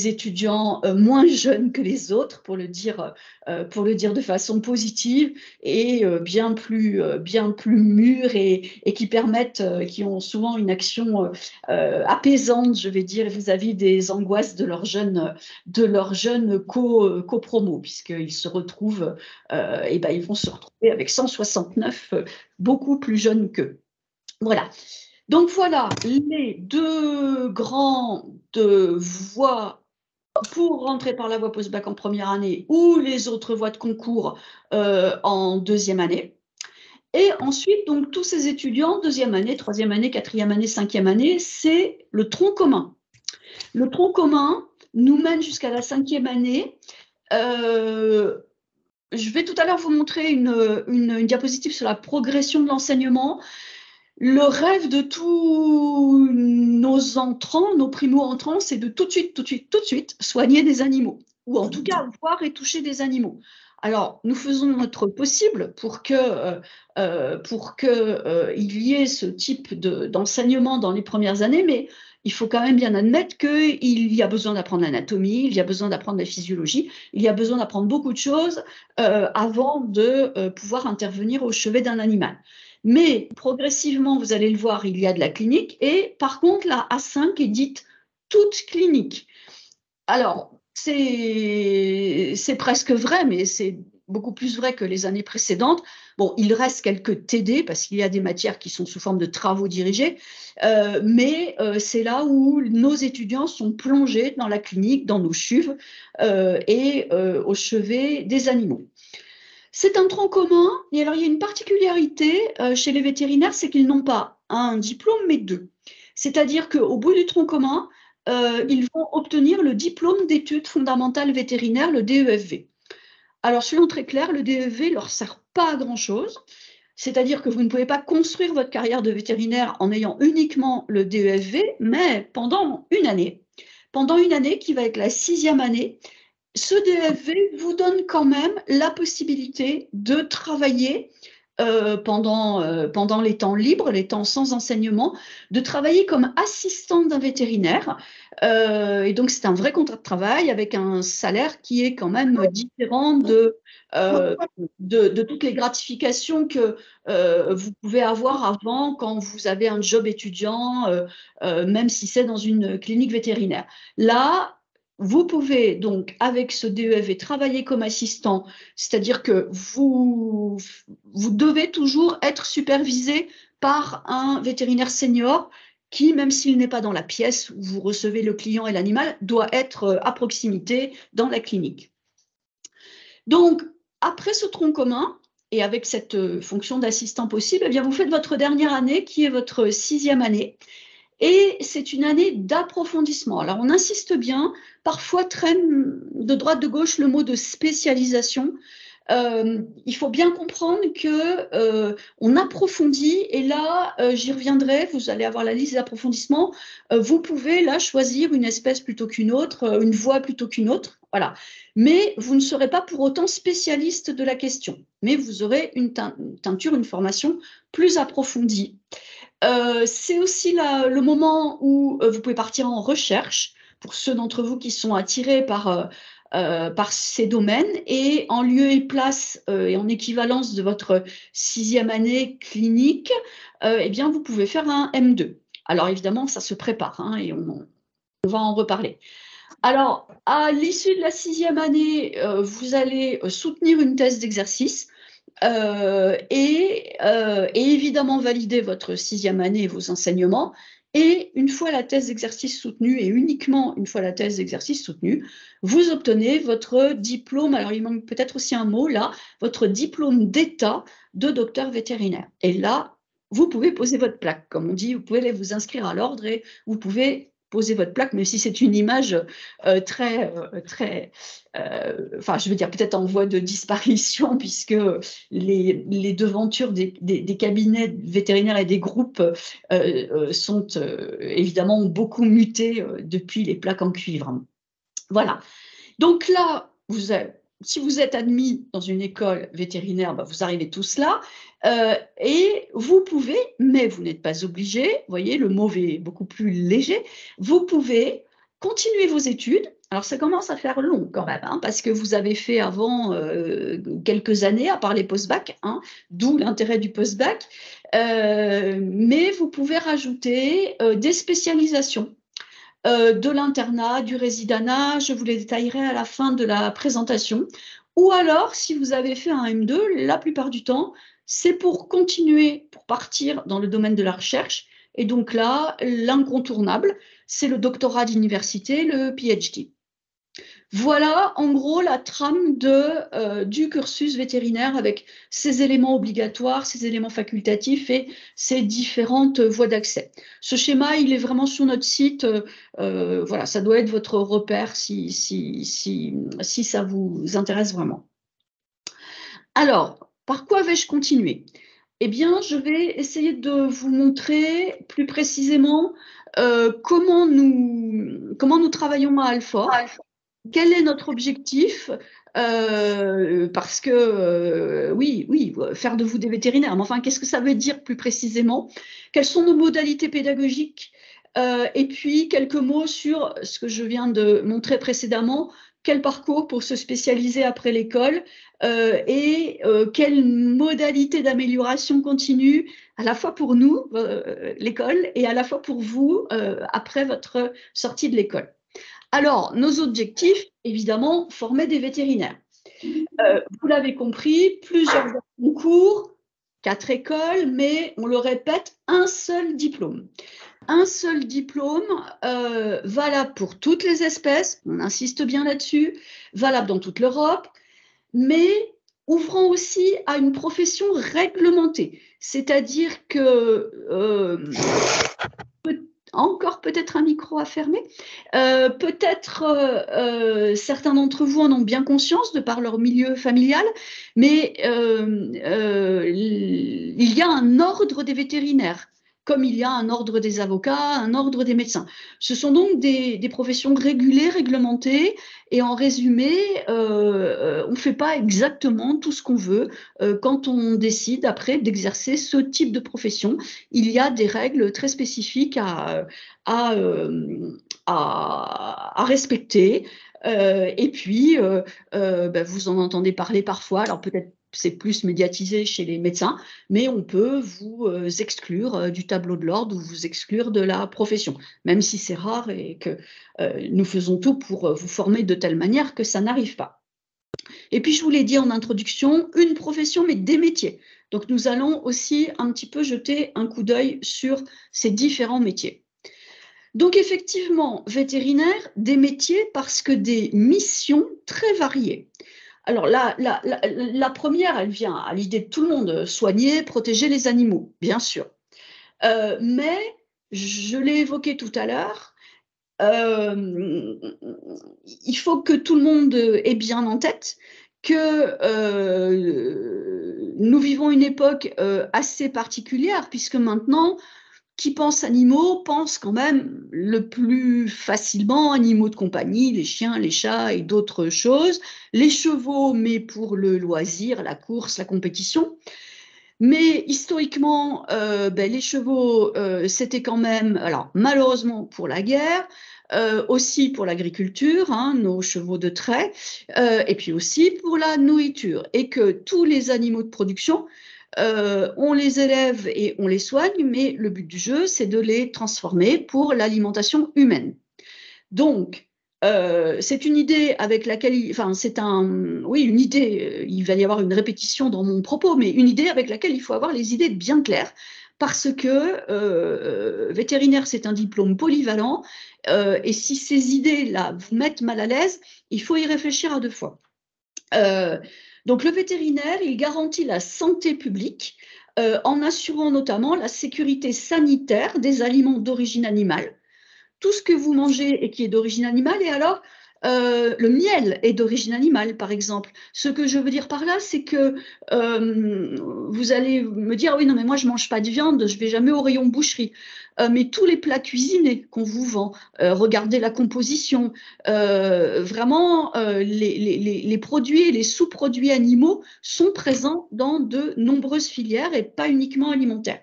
étudiants moins jeunes que les autres, pour le dire, pour le dire de façon positive, et bien, plus, bien plus mûrs et, qui permettent, qui ont souvent une action apaisante, je vais dire, vis-à-vis des angoisses de leur jeune, de co-promo, puisqu'ils se retrouvent, euh, et ben, ils vont se retrouver avec 169, euh, beaucoup plus jeunes qu'eux. Voilà. Donc voilà les deux grandes voies pour rentrer par la voie post-bac en première année ou les autres voies de concours euh, en deuxième année. Et ensuite, donc, tous ces étudiants, deuxième année, troisième année, quatrième année, cinquième année, c'est le tronc commun. Le tronc commun nous mène jusqu'à la cinquième année. Euh, je vais tout à l'heure vous montrer une, diapositive sur la progression de l'enseignement. Le rêve de tous nos entrants, nos primo-entrants, c'est de tout de suite, tout de suite, tout de suite soigner des animaux, ou en tout cas voir et toucher des animaux. Alors, nous faisons notre possible pour que, euh, euh, pour y ait ce type d'enseignement dans les premières années, mais il faut quand même bien admettre qu'il y a besoin d'apprendre l'anatomie, il y a besoin d'apprendre la physiologie, il y a besoin d'apprendre beaucoup de choses euh, avant de euh, pouvoir intervenir au chevet d'un animal. Mais progressivement, vous allez le voir, il y a de la clinique et par contre, la A5 est dite toute clinique. Alors, c'est presque vrai, mais c'est beaucoup plus vrai que les années précédentes. Bon, il reste quelques TD parce qu'il y a des matières qui sont sous forme de travaux dirigés, euh, mais euh, c'est là où nos étudiants sont plongés dans la clinique, dans nos chuves euh, et au chevet des animaux. C'est un tronc commun, et alors il y a une particularité chez les vétérinaires, c'est qu'ils n'ont pas un diplôme, mais deux. C'est-à-dire qu'au bout du tronc commun, ils vont obtenir le diplôme d'études fondamentales vétérinaires, le DEFV. Alors, soyons très clairs, le DEFV ne leur sert pas à grand-chose. C'est-à-dire que vous ne pouvez pas construire votre carrière de vétérinaire en ayant uniquement le DEFV, mais pendant une année, pendant une année qui va être la sixième année, ce DFV vous donne quand même la possibilité de travailler euh, pendant, euh, pendant les temps libres, les temps sans enseignement, de travailler comme assistante d'un vétérinaire. Euh, et donc, c'est un vrai contrat de travail avec un salaire qui est quand même différent de, de, de, toutes les gratifications que vous pouvez avoir avant quand vous avez un job étudiant, même si c'est dans une clinique vétérinaire. Là, vous pouvez donc, avec ce DEV, travailler comme assistant, c'est-à-dire que vous, vous devez toujours être supervisé par un vétérinaire senior qui, même s'il n'est pas dans la pièce où vous recevez le client et l'animal, doit être euh, à proximité dans la clinique. Donc, après ce tronc commun, et avec cette euh, fonction d'assistant possible, eh bien, vous faites votre dernière année, qui est votre sixième année. Et c'est une année d'approfondissement. Alors on insiste bien, parfois traîne de droite de gauche le mot de spécialisation. Euh, il faut bien comprendre que euh, on approfondit et là euh, j'y reviendrai. Vous allez avoir la liste d'approfondissement. vous pouvez là choisir une espèce plutôt qu'une autre, une voie plutôt qu'une autre. Voilà. Mais vous ne serez pas pour autant spécialiste de la question. Mais vous aurez une teinture, une formation plus approfondie. C'est aussi le moment où vous pouvez partir en recherche pour ceux d'entre vous qui sont attirés par, euh, par ces domaines et en lieu et place et en équivalence de votre sixième année clinique, eh bien vous pouvez faire un M2. Alors évidemment, ça se prépare hein, et on, va en reparler. Alors, à l'issue de la sixième année, vous allez soutenir une thèse d'exercice euh, euh, et, évidemment valider votre sixième année et vos enseignements. Et une fois la thèse d'exercice soutenue, et uniquement une fois la thèse d'exercice soutenue, vous obtenez votre diplôme, alors il manque peut-être aussi un mot là, votre diplôme d'état de docteur vétérinaire. Et là, vous pouvez poser votre plaque, comme on dit, vous pouvez vous inscrire à l'ordre et vous pouvez poser votre plaque, même si c'est une image euh, très, euh, très, euh, enfin, je veux dire peut-être en voie de disparition, puisque les, les devantures des, des, cabinets vétérinaires et des groupes sont évidemment beaucoup muté depuis les plaques en cuivre. Voilà. Donc là, vous avez, si vous êtes admis dans une école vétérinaire, bah, vous arrivez tous là. Euh, et vous pouvez, mais vous n'êtes pas obligé, vous voyez, le mot est beaucoup plus léger, vous pouvez continuer vos études. Alors ça commence à faire long quand même, hein, parce que vous avez fait avant euh, quelques années, à part les post-bac, hein, d'où l'intérêt du post-bac, euh, mais vous pouvez rajouter des spécialisations. De l'internat, du résidanat, je vous les détaillerai à la fin de la présentation. Ou alors, si vous avez fait un M2, la plupart du temps, c'est pour continuer, pour partir dans le domaine de la recherche. Et donc là, l'incontournable, c'est le doctorat d'université, le PhD. Voilà en gros la trame euh, du cursus vétérinaire avec ses éléments obligatoires, ses éléments facultatifs et ses différentes voies d'accès. Ce schéma, il est vraiment sur notre site. Euh, voilà, ça doit être votre repère si, ça vous intéresse vraiment. Alors, par quoi vais-je continuer? Eh bien, je vais essayer de vous montrer plus précisément euh, comment, nous, comment nous travaillons à Alfort, quel est notre objectif, euh, parce que euh, oui, oui, faire de vous des vétérinaires, mais enfin, qu'est-ce que ça veut dire plus précisément? Quelles sont nos modalités pédagogiques? Et puis, quelques mots sur ce que je viens de montrer précédemment, quel parcours pour se spécialiser après l'école? Euh, et euh, quelle modalité d'amélioration continue à la fois pour nous, euh, l'école, et à la fois pour vous après votre sortie de l'école? Alors, nos objectifs, évidemment, former des vétérinaires. vous l'avez compris, plusieurs concours, quatre écoles, mais on le répète, un seul diplôme un seul diplôme euh, valable pour toutes les espèces, on insiste bien là-dessus, valable dans toute l'Europe, mais ouvrant aussi à une profession réglementée, c'est-à-dire que encore peut-être un micro à fermer. Euh, peut-être euh, euh, certains d'entre vous en ont bien conscience de par leur milieu familial, mais il y a un ordre des vétérinaires comme il y a un ordre des avocats, un ordre des médecins. Ce sont donc des, professions régulées, réglementées, et en résumé, euh, on ne fait pas exactement tout ce qu'on veut euh, quand on décide après d'exercer ce type de profession. Il y a des règles très spécifiques à, euh, respecter. et puis, ben, vous en entendez parler parfois, alors peut-être c'est plus médiatisé chez les médecins, mais on peut vous euh, exclure euh, du tableau de l'ordre ou vous exclure de la profession, même si c'est rare et que euh, nous faisons tout pour vous former de telle manière que ça n'arrive pas. Et puis, je vous l'ai dit en introduction, une profession, mais des métiers. Donc, nous allons aussi un petit peu jeter un coup d'œil sur ces différents métiers. Donc, effectivement, vétérinaire, des métiers parce que des missions très variées. Alors la, première, elle vient à l'idée de tout le monde, soigner, protéger les animaux, bien sûr. Euh, mais, je l'ai évoqué tout à l'heure, euh, il faut que tout le monde ait bien en tête que euh, nous vivons une époque assez particulière, puisque maintenant, qui pense animaux pense quand même le plus facilement animaux de compagnie, les chiens, les chats et d'autres choses, les chevaux, mais pour le loisir, la course, la compétition. Mais historiquement, euh, ben, les chevaux, euh, c'était quand même, alors malheureusement pour la guerre, euh, aussi pour l'agriculture, hein, nos chevaux de trait, et puis aussi pour la nourriture, et que tous les animaux de production euh, on les élève et on les soigne, mais le but du jeu, c'est de les transformer pour l'alimentation humaine. Donc, euh, c'est une idée avec laquelle, enfin, c'est un, oui, une idée. Euh, il va y avoir une répétition dans mon propos, mais une idée avec laquelle il faut avoir les idées bien claires, parce que vétérinaire, c'est un diplôme polyvalent, et si ces idées-là vous mettent mal à l'aise, il faut y réfléchir à deux fois. Donc le vétérinaire, il garantit la santé publique euh, en assurant notamment la sécurité sanitaire des aliments d'origine animale. Tout ce que vous mangez et qui est d'origine animale, et alors euh, le miel est d'origine animale, par exemple. Ce que je veux dire par là, c'est que euh, vous allez me dire, oui, non, mais moi, je mange pas de viande, je ne vais jamais au rayon boucherie. Euh, mais tous les plats cuisinés qu'on vous vend, regardez la composition, vraiment, les, produits et les sous-produits animaux sont présents dans de nombreuses filières et pas uniquement alimentaires.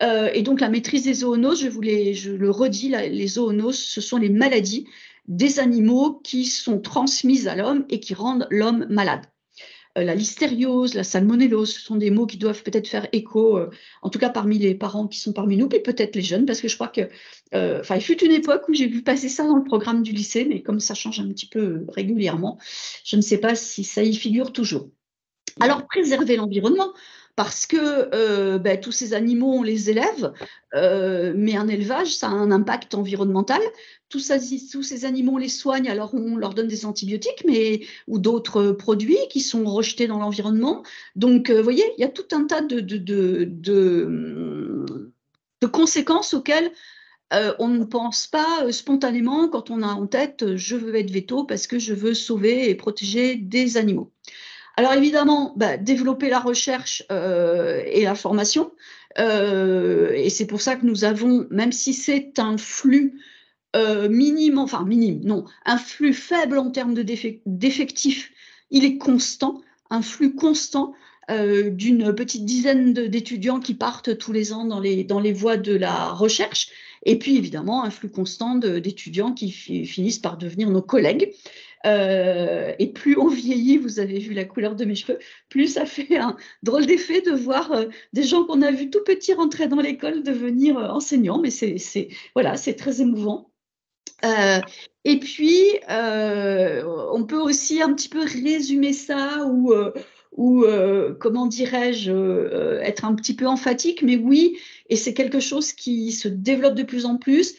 et donc la maîtrise des zoonoses, je le redis, les zoonoses, ce sont les maladies des animaux qui sont transmises à l'homme et qui rendent l'homme malade. Euh, la listériose, la salmonellose, ce sont des mots qui doivent peut-être faire écho, euh, en tout cas parmi les parents qui sont parmi nous, et peut-être les jeunes, parce que je crois que, euh, enfin, il fut une époque où j'ai vu passer ça dans le programme du lycée, mais comme ça change un petit peu régulièrement, je ne sais pas si ça y figure toujours. Alors, préserver l'environnement, parce que ben, tous ces animaux, on les élève, mais un élevage, ça a un impact environnemental tous ces, animaux, on les soigne, alors on leur donne des antibiotiques mais, ou d'autres produits qui sont rejetés dans l'environnement. Donc, euh, vous voyez, il y a tout un tas de, conséquences auxquelles euh, on ne pense pas euh, spontanément quand on a en tête je veux être veto parce que je veux sauver et protéger des animaux. Alors évidemment, bah, développer la recherche et la formation. et c'est pour ça que nous avons, même si c'est un flux euh, minime, enfin minime, non, un flux faible en termes d'effectifs, il est constant, un flux constant euh, d'une petite dizaine d'étudiants qui partent tous les ans dans les voies de la recherche, et puis évidemment un flux constant d'étudiants qui finissent par devenir nos collègues. Euh, et plus on vieillit, vous avez vu la couleur de mes cheveux, plus ça fait un drôle d'effet de voir des gens qu'on a vus tout petits rentrer dans l'école devenir enseignants. Mais c'est voilà, c'est très émouvant. Euh, et puis, euh, on peut aussi un petit peu résumer ça ou, euh, ou comment dirais-je, être un petit peu emphatique, mais oui, et c'est quelque chose qui se développe de plus en plus,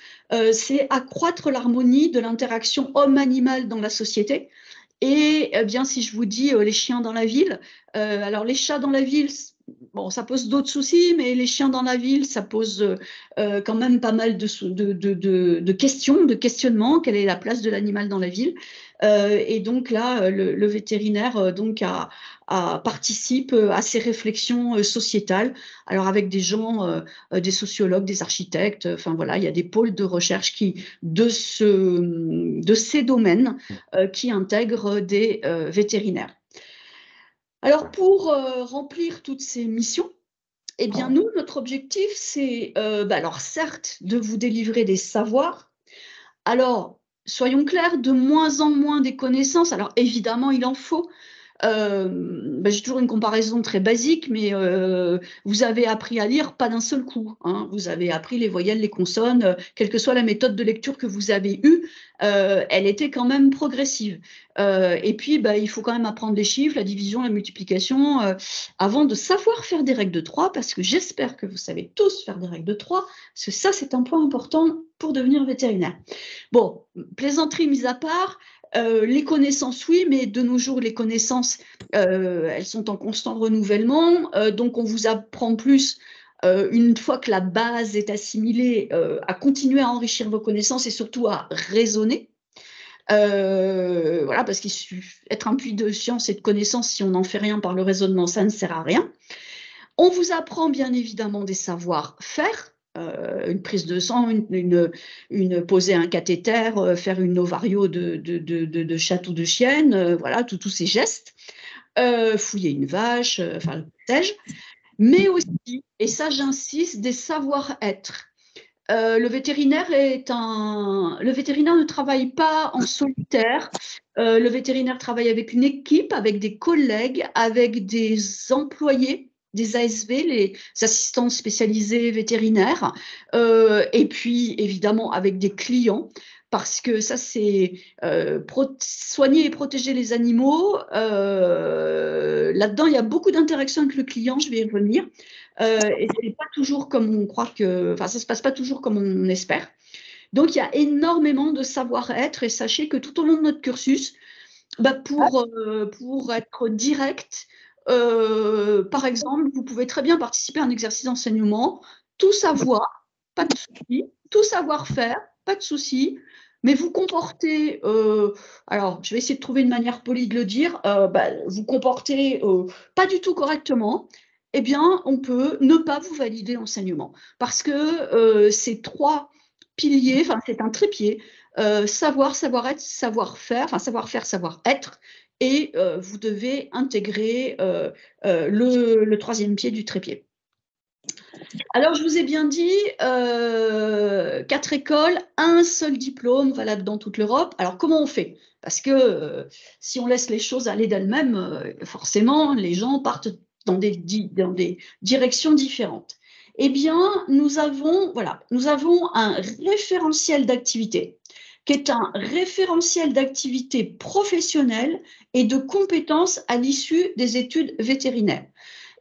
c'est accroître l'harmonie de l'interaction homme-animal dans la société. Et eh bien, si je vous dis les chiens dans la ville, alors les chats dans la ville, bon, ça pose d'autres soucis, mais les chiens dans la ville, ça pose quand même pas mal de, de, de, questions, de questionnements. Quelle est la place de l'animal dans la ville? Et donc là, le, vétérinaire donc a, participe à ces réflexions sociétales. Alors avec des gens, des sociologues, des architectes, enfin voilà, il y a des pôles de recherche qui de ce de ces domaines qui intègrent des vétérinaires. Alors, pour euh, remplir toutes ces missions, eh bien, nous, notre objectif, c'est, euh, bah, alors certes, de vous délivrer des savoirs. Alors, soyons clairs, de moins en moins des connaissances. Alors, évidemment, il en faut. Euh, ben, j'ai toujours une comparaison très basique, mais euh, vous avez appris à lire pas d'un seul coup. Hein. Vous avez appris les voyelles, les consonnes, euh, quelle que soit la méthode de lecture que vous avez eue, elle était quand même progressive. et puis, ben, il faut quand même apprendre les chiffres, la division, la multiplication, avant de savoir faire des règles de 3, parce que j'espère que vous savez tous faire des règles de 3, parce que ça, c'est un point important pour devenir vétérinaire. Bon, plaisanterie mise à part, euh, les connaissances, oui, mais de nos jours, les connaissances, euh, elles sont en constant renouvellement. Euh, donc, on vous apprend plus, une fois que la base est assimilée, à continuer à enrichir vos connaissances et surtout à raisonner. voilà, parce qu'être un puits de science et de connaissances, si on n'en fait rien par le raisonnement, ça ne sert à rien. On vous apprend bien évidemment des savoir-faire, une prise de sang, une, poser un cathéter, euh, faire une ovario de, de, de, chat ou de chienne, euh, voilà, tous ces gestes, fouiller une vache, enfin, sais mais aussi, et ça j'insiste, des savoir-être. le vétérinaire est un. Le vétérinaire ne travaille pas en solitaire. le vétérinaire travaille avec une équipe, avec des collègues, avec des employés des ASV, les assistants spécialisés vétérinaires, euh, et puis évidemment avec des clients, parce que ça c'est euh, soigner et protéger les animaux. Euh, là-dedans, il y a beaucoup d'interactions avec le client, je vais y revenir, et c'est pas toujours comme on croit que, enfin ça se passe pas toujours comme on espère. Donc il y a énormément de savoir-être, et sachez que tout au long de notre cursus, bah, pour, pour être direct, euh, par exemple, vous pouvez très bien participer à un exercice d'enseignement, tout savoir, pas de souci, tout savoir-faire, pas de souci, mais vous comportez, euh, alors je vais essayer de trouver une manière polie de le dire, euh, bah, vous comportez pas du tout correctement, eh bien, on peut ne pas vous valider l'enseignement. Parce que ces trois piliers, enfin, c'est un trépied, savoir, savoir-être, savoir-faire, enfin, savoir-faire, savoir-être, et euh, vous devez intégrer euh, euh, le, troisième pied du trépied. Alors, je vous ai bien dit, quatre écoles, un seul diplôme valable dans toute l'Europe. Alors, comment on fait? Parce que si on laisse les choses aller d'elles-mêmes, forcément, les gens partent dans des, dans des directions différentes. Eh bien, nous avons, voilà, nous avons un référentiel d'activité qui est un référentiel d'activité professionnelle et de compétences à l'issue des études vétérinaires.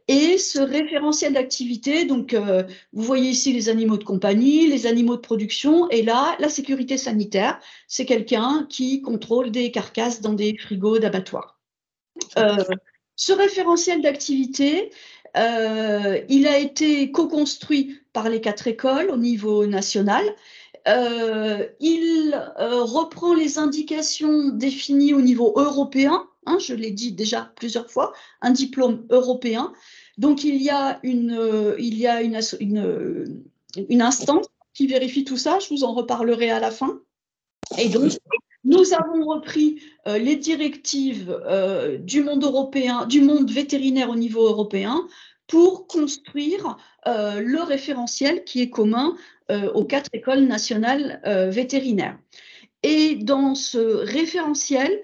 Et ce référentiel d'activité, donc euh, vous voyez ici les animaux de compagnie, les animaux de production, et là, la sécurité sanitaire, c'est quelqu'un qui contrôle des carcasses dans des frigos d'abattoirs. Euh, ce référentiel d'activité, euh, il a été co-construit par les quatre écoles au niveau national euh, il euh, reprend les indications définies au niveau européen, hein, je l'ai dit déjà plusieurs fois, un diplôme européen. Donc il y a une, euh, une, instance qui vérifie tout ça, je vous en reparlerai à la fin. Et donc, nous avons repris les directives du monde européen, du monde vétérinaire au niveau européen pour construire le référentiel qui est commun aux quatre écoles nationales euh, vétérinaires. Et dans ce référentiel,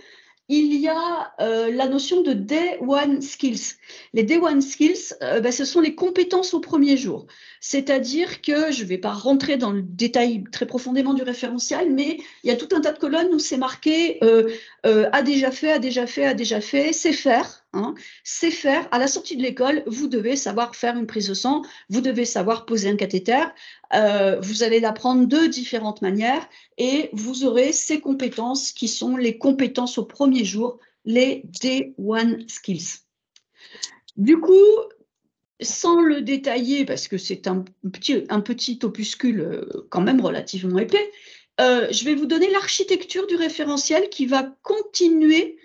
il y a euh, la notion de Day One Skills. Les Day One Skills, ben, ce sont les compétences au premier jour. C'est-à-dire que je ne vais pas rentrer dans le détail très profondément du référentiel, mais il y a tout un tas de colonnes où c'est marqué euh, euh, a déjà fait, a déjà fait, a déjà fait, c'est faire. Hein, c'est faire. À la sortie de l'école, vous devez savoir faire une prise de sang, vous devez savoir poser un cathéter. Euh, vous allez l'apprendre de différentes manières et vous aurez ces compétences qui sont les compétences au premier jour, les D1 skills. Du coup, sans le détailler, parce que c'est un petit, opuscule euh, quand même relativement épais, euh, je vais vous donner l'architecture du référentiel qui va continuer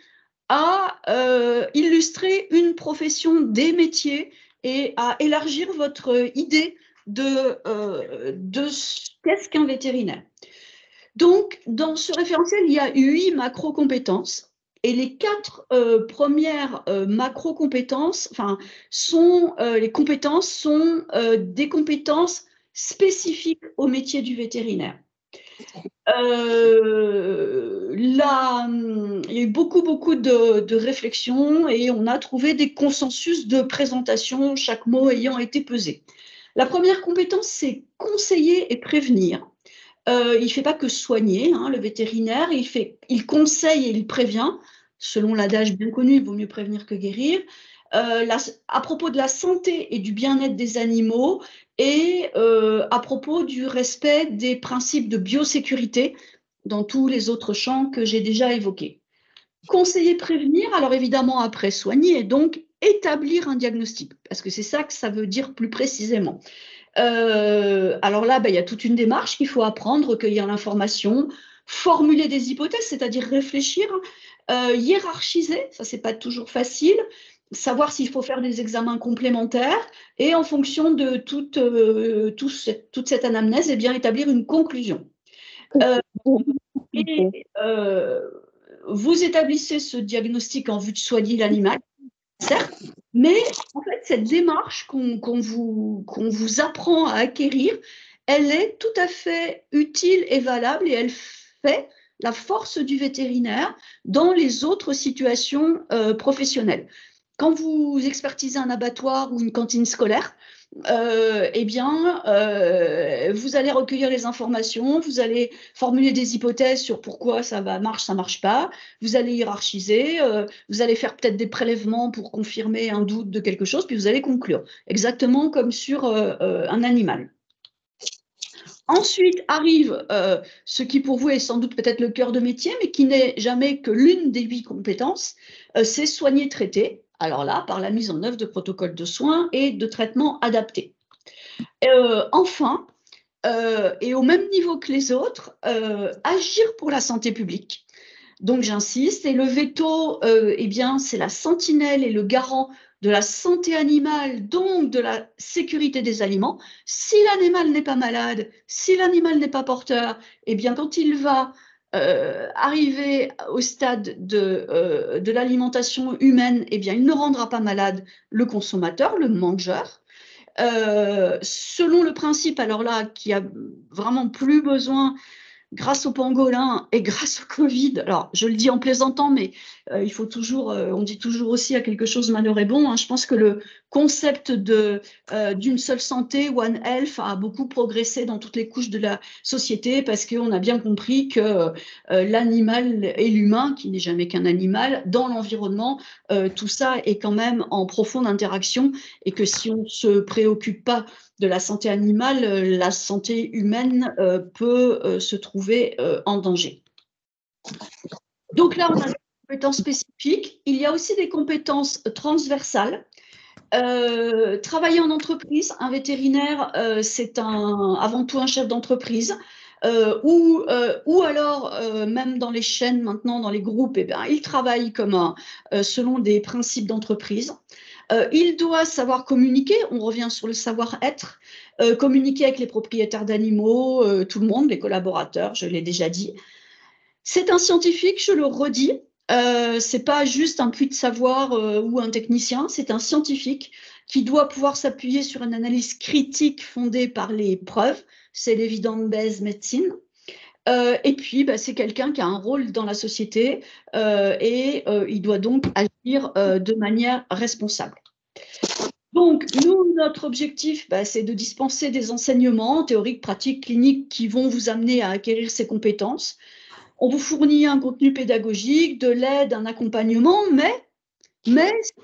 à euh, illustrer une profession des métiers et à élargir votre idée de, de qu'est-ce qu'un vétérinaire. Donc, dans ce référentiel, il y a huit macro-compétences et les quatre euh, premières euh, macro-compétences, enfin, sont, euh, les compétences sont des compétences spécifiques au métier du vétérinaire. il y a eu beaucoup, beaucoup de réflexions et on a trouvé des consensus de présentation, chaque mot ayant été pesé. La première compétence, c'est conseiller et prévenir. Euh, il ne fait pas que soigner, hein, le vétérinaire, il, conseille et il prévient. Selon l'adage bien connu, il vaut mieux prévenir que guérir. Euh, à propos de la santé et du bien-être des animaux et euh, à propos du respect des principes de biosécurité dans tous les autres champs que j'ai déjà évoqués. Conseiller prévenir, alors évidemment après soigner et donc établir un diagnostic, parce que c'est ça que ça veut dire plus précisément. Euh, alors là, ben, il y a toute une démarche qu'il faut apprendre, recueillir l'information, formuler des hypothèses, c'est-à-dire réfléchir, euh, hiérarchiser, ça c'est pas toujours facile, savoir s'il faut faire des examens complémentaires et en fonction de toute, euh, toute cette anamnèse, eh bien, établir une conclusion. vous établissez ce diagnostic en vue de soigner l'animal, certes, mais en fait, cette démarche qu'on vous, apprend à acquérir, elle est tout à fait utile et valable et elle fait la force du vétérinaire dans les autres situations euh, professionnelles. Quand vous expertisez un abattoir ou une cantine scolaire, euh, eh bien, euh, vous allez recueillir les informations, vous allez formuler des hypothèses sur pourquoi ça marche, ça marche pas, vous allez hiérarchiser, euh, vous allez faire peut-être des prélèvements pour confirmer un doute de quelque chose, puis vous allez conclure, exactement comme sur un animal. Ensuite arrive ce qui pour vous est sans doute peut-être le cœur de métier, mais qui n'est jamais que l'une des huit compétences, c'est soigner, traiter. Alors là, par la mise en œuvre de protocoles de soins et de traitements adaptés. Euh, enfin, euh, et au même niveau que les autres, euh, agir pour la santé publique. Donc j'insiste, et le veto, eh bien, c'est la sentinelle et le garant de la santé animale, donc de la sécurité des aliments. Si l'animal n'est pas malade, si l'animal n'est pas porteur, eh bien, quand il va euh, arrivé au stade de, euh, de l'alimentation humaine, eh bien, il ne rendra pas malade le consommateur, le mangeur. Euh, selon le principe, alors là, qui a vraiment plus besoin grâce au pangolin et grâce au Covid, alors je le dis en plaisantant, mais euh, il faut toujours, euh, on dit toujours aussi à quelque chose malheur est bon. Hein. Je pense que le concept euh, d'une seule santé, One Health, a beaucoup progressé dans toutes les couches de la société parce qu'on a bien compris que l'animal et l'humain, qui n'est jamais qu'un animal, dans l'environnement, tout ça est quand même en profonde interaction et que si on ne se préoccupe pas de la santé animale, la santé humaine peut se trouver en danger. Donc là, compétences spécifiques. Il y a aussi des compétences transversales. travailler en entreprise, un vétérinaire, c'est un, avant tout un chef d'entreprise. ou, ou alors, même dans les chaînes maintenant, dans les groupes, eh bien, il travaille comme un, selon des principes d'entreprise. Euh, il doit savoir communiquer, on revient sur le savoir-être, euh, communiquer avec les propriétaires d'animaux, euh, tout le monde, les collaborateurs, je l'ai déjà dit. C'est un scientifique, je le redis, c'est pas juste un puits de savoir ou un technicien, c'est un scientifique qui doit pouvoir s'appuyer sur une analyse critique fondée par les preuves, c'est l'évidence médecine. Euh, et puis, bah, c'est quelqu'un qui a un rôle dans la société et il doit donc agir de manière responsable. Donc, nous, notre objectif, bah, c'est de dispenser des enseignements théoriques, pratiques, cliniques qui vont vous amener à acquérir ces compétences. On vous fournit un contenu pédagogique, de l'aide, un accompagnement, mais,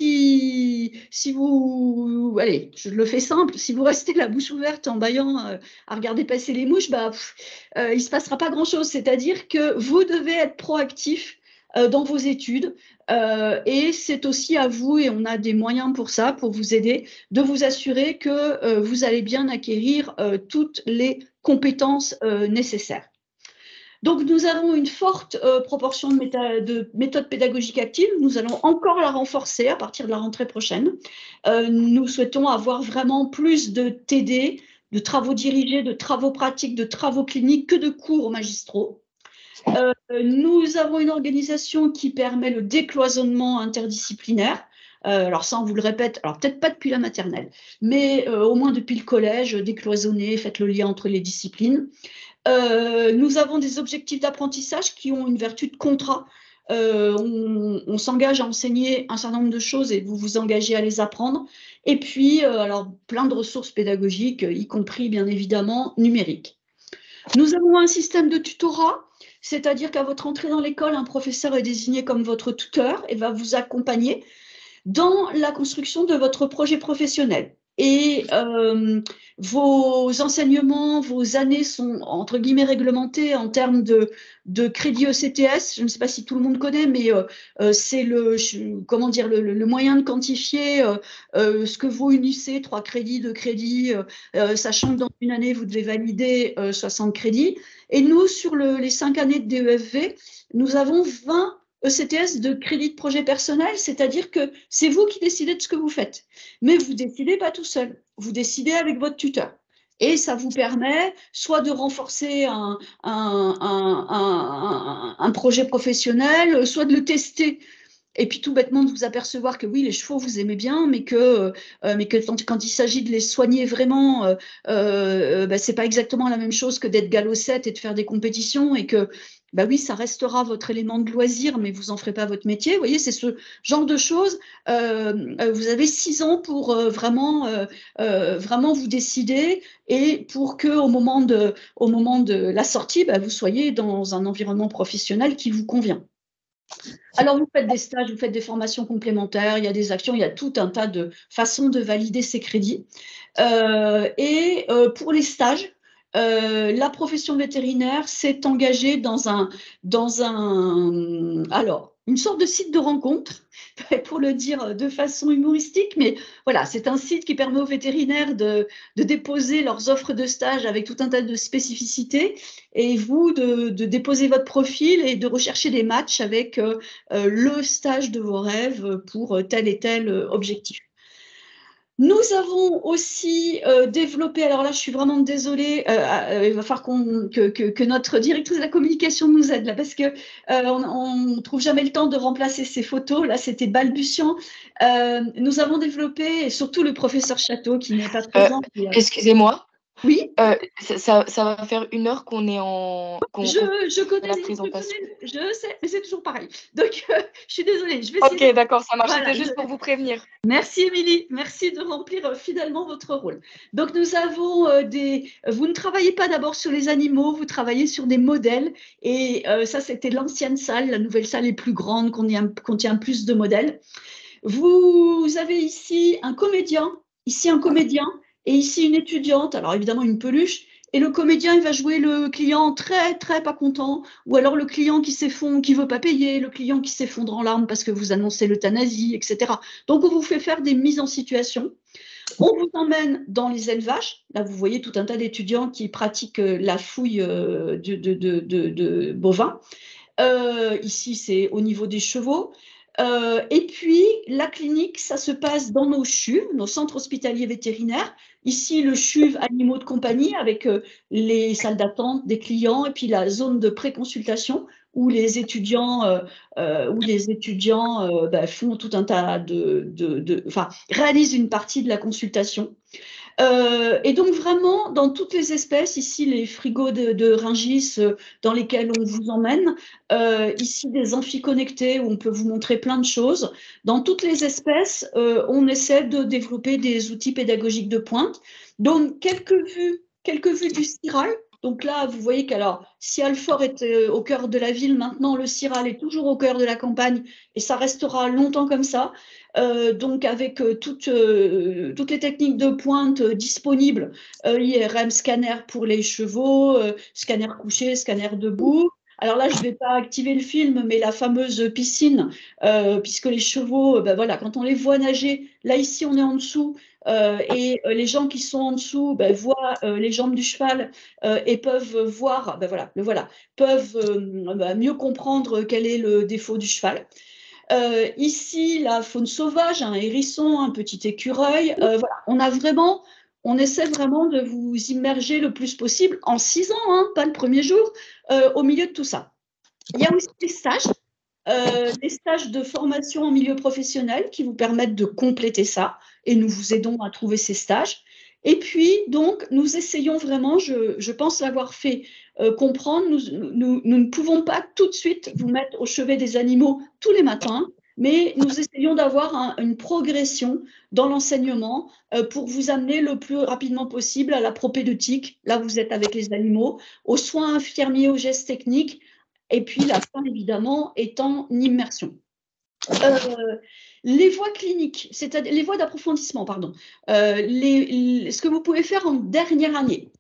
si, vous, allez, je le fais simple, si vous restez la bouche ouverte en baillant euh, à regarder passer les mouches, bah, euh, il ne se passera pas grand-chose. C'est-à-dire que vous devez être proactif euh, dans vos études. Et c'est aussi à vous, et on a des moyens pour ça, pour vous aider, de vous assurer que vous allez bien acquérir toutes les compétences nécessaires. Donc, nous avons une forte proportion de, de, méthodes pédagogiques actives. Nous allons encore la renforcer à partir de la rentrée prochaine. nous souhaitons avoir vraiment plus de TD, de travaux dirigés, de travaux pratiques, de travaux cliniques que de cours magistraux. Euh, nous avons une organisation qui permet le décloisonnement interdisciplinaire. Euh, alors ça, on vous le répète, alors peut-être pas depuis la maternelle, mais euh, au moins depuis le collège, décloisonner, faites le lien entre les disciplines. Nous avons des objectifs d'apprentissage qui ont une vertu de contrat. on, on s'engage à enseigner un certain nombre de choses et vous vous engagez à les apprendre. Et puis, alors, plein de ressources pédagogiques, y compris bien évidemment numériques. Nous avons un système de tutorat c'est-à-dire qu'à votre entrée dans l'école, un professeur est désigné comme votre tuteur et va vous accompagner dans la construction de votre projet professionnel. Et euh, vos enseignements, vos années sont entre guillemets réglementées en termes de, crédit ECTS. Je ne sais pas si tout le monde connaît, mais euh, euh, c'est le comment dire le, moyen de quantifier ce que vaut une UC, trois crédits, deux crédits, sachant que dans une année vous devez valider 60 crédits. Et nous, sur les cinq années de DEFV, nous avons 20 ECTS de crédit de projet personnel, c'est-à-dire que c'est vous qui décidez de ce que vous faites. Mais vous ne décidez pas tout seul, vous décidez avec votre tuteur. Et ça vous permet soit de renforcer un, projet professionnel, soit de le tester et puis tout bêtement de vous apercevoir que oui, les chevaux, vous aimez bien, mais que, euh, quand, il s'agit de les soigner vraiment, euh, euh, bah, c'est pas exactement la même chose que d'être galopette et de faire des compétitions et que bah oui, ça restera votre élément de loisir, mais vous en ferez pas votre métier. Vous voyez, c'est ce genre de choses. vous avez six ans pour vraiment, vraiment vous décider et pour que au moment de, moment de la sortie, bah, vous soyez dans un environnement professionnel qui vous convient. Alors, vous faites des stages, vous faites des formations complémentaires, il y a des actions, il y a tout un tas de façons de valider ces crédits. Euh, et euh, pour les stages, euh, la profession vétérinaire s'est engagée dans un, dans un, alors, une sorte de site de rencontre, pour le dire de façon humoristique, mais voilà, c'est un site qui permet aux vétérinaires de, déposer leurs offres de stage avec tout un tas de spécificités, et vous de, déposer votre profil et de rechercher des matchs avec euh, euh, le stage de vos rêves pour tel et tel objectif. Nous avons aussi euh, développé, alors là je suis vraiment désolée, euh, euh, il va falloir que, notre directrice de la communication nous aide là, parce que on ne trouve jamais le temps de remplacer ces photos, là c'était balbutiant. nous avons développé, et surtout le professeur Château qui n'est pas présent. Excusez-moi, oui. Euh, ça, va faire une heure qu'on est en. je, connais, la présentation. Je, sais, mais c'est toujours pareil. Donc, euh, je suis désolée. Je vais ok, d'accord, ça marche. C'était juste pour vous prévenir. Merci, Émilie. Merci de remplir euh, fidèlement votre rôle. Donc, nous avons des. Vous ne travaillez pas d'abord sur les animaux, vous travaillez sur des modèles. Et ça, c'était l'ancienne salle. La nouvelle salle est plus grande, contient plus de modèles. Vous avez ici un comédien, ici un comédien et ici une étudiante, alors évidemment une peluche, et le comédien, il va jouer le client très, très pas content, ou alors le client qui s'effondre, qui veut pas payer, le client qui s'effondre en larmes parce que vous annoncez l'euthanasie, etc. Donc, on vous fait faire des mises en situation. On vous emmène dans les élevages. Là, vous voyez tout un tas d'étudiants qui pratiquent euh, la fouille euh, de, bovins. Euh, ici, c'est au niveau des chevaux. Et puis, la clinique, ça se passe dans nos CHUV, nos centres hospitaliers vétérinaires. Ici, le CHUV animaux de compagnie avec euh, les salles d'attente des clients et puis la zone de préconsultation où les étudiants, euh, euh, où les étudiants bah, font tout un tas de, de, enfin, réalisent une partie de la consultation. Euh, et donc vraiment, dans toutes les espèces, ici les frigos de, de Ringis euh, dans lesquels on vous emmène, euh, ici des amphiconnectés où on peut vous montrer plein de choses. Dans toutes les espèces, on essaie de développer des outils pédagogiques de pointe. Donc quelques vues, quelques vues du Ciral. Donc là, vous voyez qu'alors, si Alfort est au cœur de la ville, maintenant le Ciral est toujours au cœur de la campagne et ça restera longtemps comme ça. Euh, donc avec euh, toutes, euh, toutes les techniques de pointe disponibles, IRM scanner pour les chevaux, scanner couché, scanner debout. Alors là, je ne vais pas activer le film, mais la fameuse piscine, puisque les chevaux, ben voilà, quand on les voit nager, là ici on est en dessous, et les gens qui sont en dessous ben, voient les jambes du cheval et peuvent voir, ben voilà, voilà, peuvent ben, mieux comprendre quel est le défaut du cheval. Euh, ici, la faune sauvage, un hérisson, un petit écureuil. Euh, voilà, on a vraiment, on essaie vraiment de vous immerger le plus possible en six ans, hein, pas le premier jour, euh, au milieu de tout ça. Il y a aussi des stages, des stages de formation en milieu professionnel qui vous permettent de compléter ça et nous vous aidons à trouver ces stages. Et puis, donc, nous essayons vraiment, je, je pense l'avoir fait euh, comprendre, nous, ne pouvons pas tout de suite vous mettre au chevet des animaux tous les matins, mais nous essayons d'avoir une progression dans l'enseignement euh, pour vous amener le plus rapidement possible à la propédeutique, là vous êtes avec les animaux, aux soins infirmiers, aux gestes techniques, et puis la fin évidemment étant l'immersion. Euh, les voies cliniques, c'est-à-dire les voies d'approfondissement, pardon, euh, ce que vous pouvez faire en dernière année.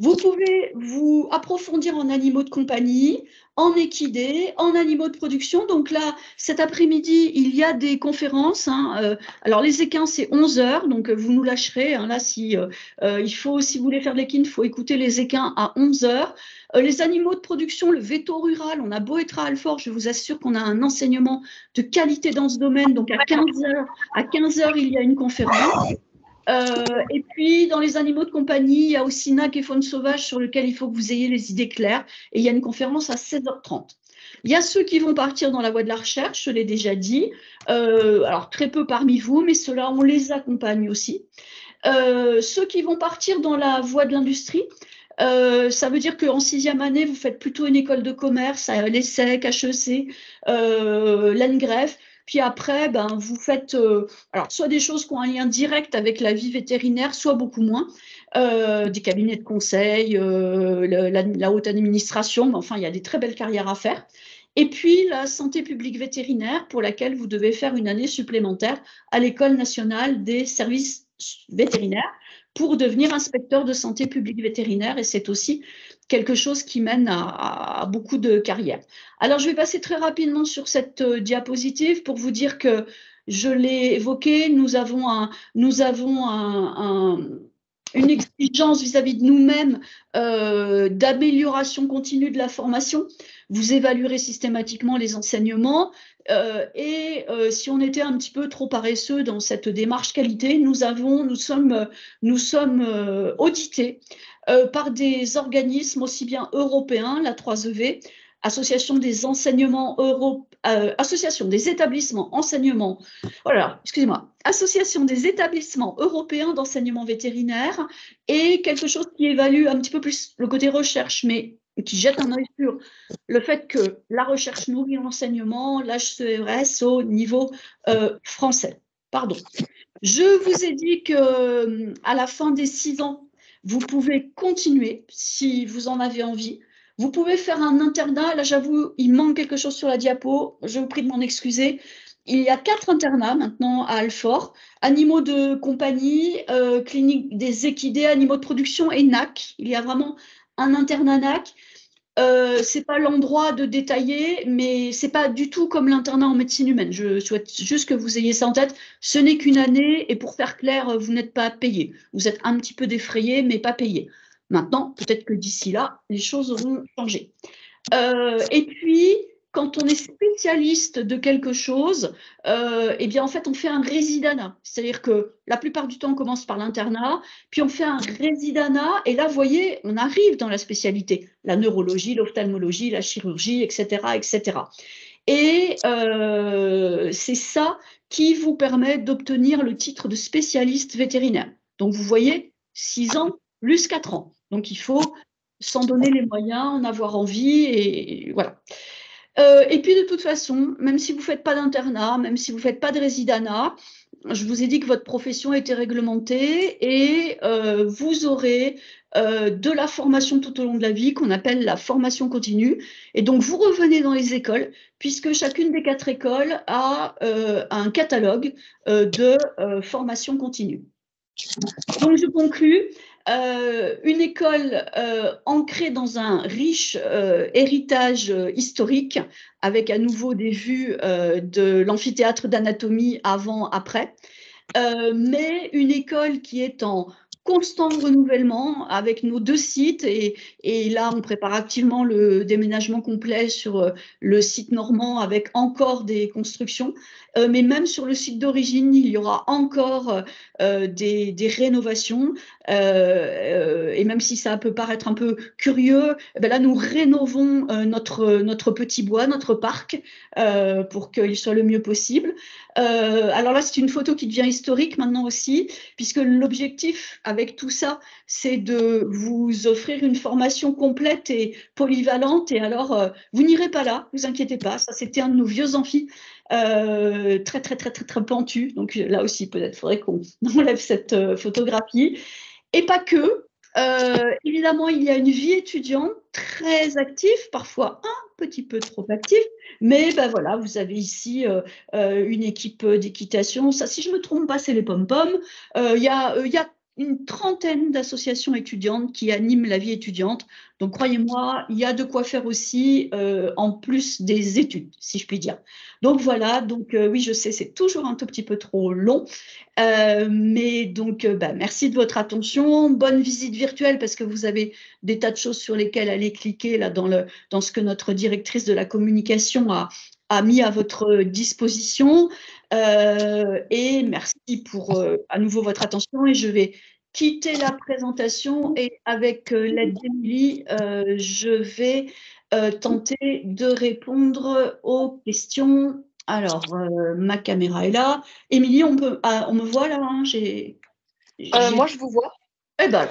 Vous pouvez vous approfondir en animaux de compagnie, en équidés, en animaux de production. Donc là, cet après-midi, il y a des conférences. Hein, euh, alors les équins, c'est 11 heures, donc vous nous lâcherez. Hein, là, si euh, euh, il faut, si vous voulez faire de l'équine, il faut écouter les équins à 11 heures. les animaux de production, le veto rural, on a beau être à Alfort, je vous assure qu'on a un enseignement de qualité dans ce domaine. Donc à 15 heures, à 15 heures, il y a une conférence. Euh, et puis, dans les animaux de compagnie, il y a aussi NAC et faune sauvage sur lequel il faut que vous ayez les idées claires. Et il y a une conférence à 16h30. Il y a ceux qui vont partir dans la voie de la recherche, je l'ai déjà dit. Euh, alors, très peu parmi vous, mais ceux-là, on les accompagne aussi. Euh, ceux qui vont partir dans la voie de l'industrie, ça veut dire qu'en sixième année, vous faites plutôt une école de commerce, l'ESSEC, HEC, l'ENGREF. Puis après, ben, vous faites euh, alors, soit des choses qui ont un lien direct avec la vie vétérinaire, soit beaucoup moins. Euh, des cabinets de conseil, euh, la, haute administration, enfin, il y a des très belles carrières à faire. Et puis la santé publique vétérinaire, pour laquelle vous devez faire une année supplémentaire à l'École nationale des services vétérinaires pour devenir inspecteur de santé publique vétérinaire. Et c'est aussi quelque chose qui mène à, beaucoup de carrières. Alors, je vais passer très rapidement sur cette euh, diapositive pour vous dire que je l'ai évoqué, nous avons, une exigence vis-à-vis de nous-mêmes euh, d'amélioration continue de la formation. Vous évaluerez systématiquement les enseignements euh, et si on était un petit peu trop paresseux dans cette démarche qualité, nous nous sommes audités euh, par des organismes aussi bien européens, la 3EV, Association des enseignements euh, Association des établissements enseignement, voilà, excusez-moi, Association des établissements européens d'enseignement vétérinaire et quelque chose qui évalue un petit peu plus le côté recherche, mais qui jette un œil sur le fait que la recherche nourrit l'enseignement, l'HCRS au niveau euh, français. Pardon. Je vous ai dit que à la fin des six ans vous pouvez continuer si vous en avez envie. Vous pouvez faire un internat. Là, j'avoue, il manque quelque chose sur la diapo. Je vous prie de m'en excuser. Il y a quatre internats maintenant à Alfort. Animaux de compagnie, euh, clinique des équidés, animaux de production et NAC. Il y a vraiment un internat NAC. Euh, c'est pas l'endroit de détailler, mais c'est pas du tout comme l'internat en médecine humaine. Je souhaite juste que vous ayez ça en tête. Ce n'est qu'une année et pour faire clair, vous n'êtes pas payé. Vous êtes un petit peu défrayé, mais pas payé. Maintenant, peut-être que d'ici là, les choses auront changé. Euh, et puis, quand on est spécialiste de quelque chose, euh, eh bien, en fait, on fait un résidanat. C'est-à-dire que la plupart du temps, on commence par l'internat, puis on fait un résidanat, et là, vous voyez, on arrive dans la spécialité, la neurologie, l'ophtalmologie, la chirurgie, etc., etc. Et euh, c'est ça qui vous permet d'obtenir le titre de spécialiste vétérinaire. Donc, vous voyez, 6 ans plus 4 ans. Donc il faut s'en donner les moyens, en avoir envie et voilà. Euh, et puis de toute façon, même si vous ne faites pas d'internat, même si vous ne faites pas de résidanat, je vous ai dit que votre profession était réglementée et euh, vous aurez euh, de la formation tout au long de la vie qu'on appelle la formation continue. Et donc vous revenez dans les écoles puisque chacune des quatre écoles a un catalogue de formation continue. Donc je conclus. Euh, une école euh, ancrée dans un riche euh, héritage historique, avec à nouveau des vues de l'amphithéâtre d'anatomie avant, après, mais une école qui est en constant renouvellement avec nos deux sites et, là on prépare activement le déménagement complet sur le site normand avec encore des constructions euh, mais même sur le site d'origine, il y aura encore euh, des, des, rénovations. Euh, et même si ça peut paraître un peu curieux, eh ben là, nous rénovons notre, notre petit bois, notre parc, pour qu'il soit le mieux possible. alors là, c'est une photo qui devient historique maintenant aussi, puisque l'objectif avec tout ça, c'est de vous offrir une formation complète et polyvalente. Et alors, vous n'irez pas là, vous inquiétez pas, ça c'était un de nos vieux amphis euh, très, très, très, très, très pentu. Donc là aussi, peut-être faudrait qu'on enlève cette euh, photographie. Et pas que. Euh, évidemment, il y a une vie étudiante très active, parfois un petit peu trop active, mais ben voilà, vous avez ici une équipe d'équitation. Ça, si je me trompe pas, c'est les pom-pom. Il y a une trentaine d'associations étudiantes qui animent la vie étudiante. Donc, croyez-moi, il y a de quoi faire aussi euh, en plus des études, si je puis dire. Donc, voilà. Donc, euh, oui, je sais, c'est toujours un tout petit peu trop long. Euh, mais donc, bah, merci de votre attention. Bonne visite virtuelle parce que vous avez des tas de choses sur lesquelles aller cliquer là dans, le, dans ce que notre directrice de la communication a, a mis à votre disposition. Euh, et merci pour euh, à nouveau votre attention. Et je vais quitter la présentation et avec euh, l'aide d'Emilie, je vais tenter de répondre aux questions. Alors, ma caméra est là. Émilie, on, peut, ah, on me voit là hein, Moi, je vous vois. Eh ben,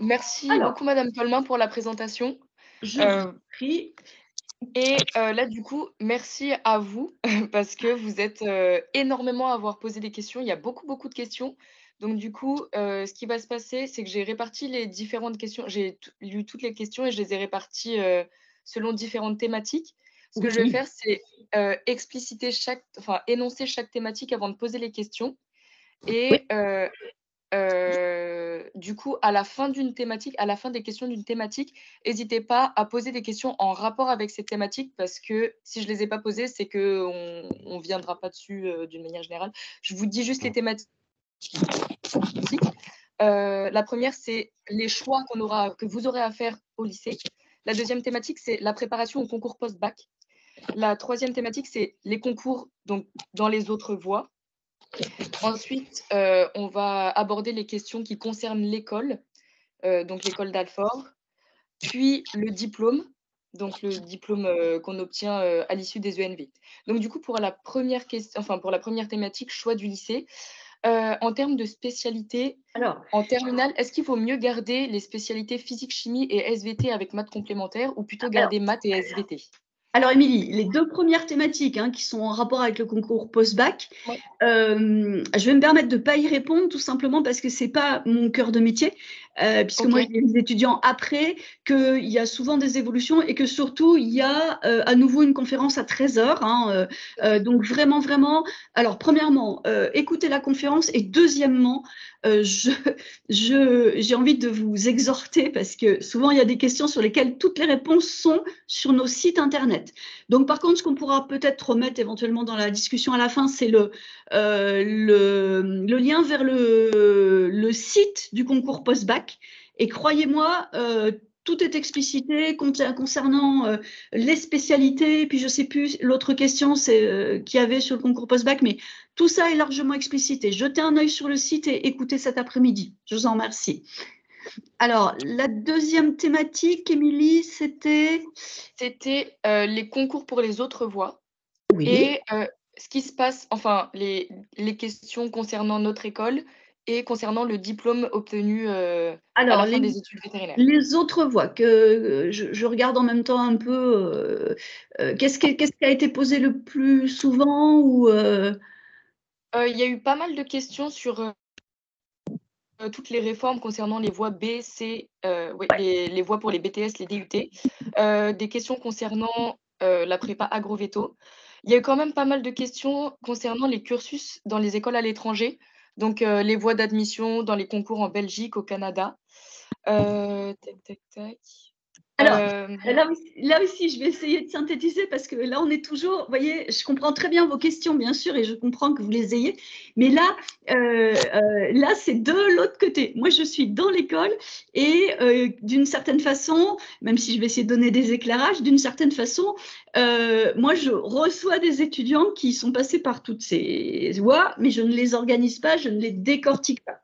merci beaucoup, Madame Tolmain, pour la présentation. Je vous prie. Et là, du coup, merci à vous parce que vous êtes énormément à avoir posé des questions. Il y a beaucoup, beaucoup de questions. Donc, du coup, ce qui va se passer, c'est que j'ai réparti les différentes questions. J'ai lu toutes les questions et je les ai réparties selon différentes thématiques. Ce que je vais faire, c'est expliciter chaque, enfin, énoncer chaque thématique avant de poser les questions. Et euh, du coup, à la fin d'une thématique, à la fin des questions d'une thématique, n'hésitez pas à poser des questions en rapport avec cette thématique parce que si je ne les ai pas posées, c'est qu'on ne viendra pas dessus euh, d'une manière générale. Je vous dis juste les thématiques. Euh, la première, c'est les choix aura, que vous aurez à faire au lycée. La deuxième thématique, c'est la préparation au concours post-bac. La troisième thématique, c'est les concours donc, dans les autres voies. Ensuite, euh, on va aborder les questions qui concernent l'école, euh, donc l'école d'Alfort, puis le diplôme, donc le diplôme euh, qu'on obtient à l'issue des ENV. Donc du coup, pour la première question, enfin pour la première thématique, choix du lycée. en termes de spécialité, Alors, en terminale, est-ce qu'il vaut mieux garder les spécialités physique, chimie et SVT avec maths complémentaires ou plutôt garder maths et SVT alors, Émilie, les deux premières thématiques hein, qui sont en rapport avec le concours post-bac, euh, je vais me permettre de ne pas y répondre tout simplement parce que ce n'est pas mon cœur de métier, euh, puisque moi, j'ai des étudiants après, qu'il y a souvent des évolutions et que surtout, il y a euh, à nouveau une conférence à 13h. Hein, donc, vraiment, vraiment, alors, premièrement, écoutez la conférence et deuxièmement, je, j'ai envie de vous exhorter parce que souvent, il y a des questions sur lesquelles toutes les réponses sont sur nos sites Internet. Donc, par contre, ce qu'on pourra peut-être remettre éventuellement dans la discussion à la fin, c'est le, euh, le, lien vers le, le, site du concours post-bac. Et croyez-moi, euh, tout est explicité concernant euh, les spécialités. Puis je ne sais plus, l'autre question c'est qu'il y avait sur le concours post-bac, mais tout ça est largement explicité. Jetez un œil sur le site et écoutez cet après-midi. Je vous en remercie. Alors, la deuxième thématique, Émilie, c'était? C'était euh, les concours pour les autres voies. Oui. Et euh, ce qui se passe, enfin, les, les questions concernant notre école et concernant le diplôme obtenu à la fin des études vétérinaires. Les autres voies que je, regarde en même temps un peu, qu'est-ce qui, qui, a été posé le plus souvent ou Il y a eu pas mal de questions sur euh, toutes les réformes concernant les voies B, C, euh, les, voies pour les BTS, les DUT, euh, des questions concernant la prépa agroveto. Il y a eu quand même pas mal de questions concernant les cursus dans les écoles à l'étranger, donc les voies d'admission dans les concours en Belgique, au Canada. tac, tac, tac. Alors, euh, là, aussi, je vais essayer de synthétiser parce que là, on est toujours, vous voyez, je comprends très bien vos questions, bien sûr, et je comprends que vous les ayez, mais là, euh, euh, là, c'est de l'autre côté. Moi, je suis dans l'école et d'une certaine façon, même si je vais essayer de donner des éclairages, d'une certaine façon, moi, je reçois des étudiants qui sont passés par toutes ces voies, mais je ne les organise pas, je ne les décortique pas.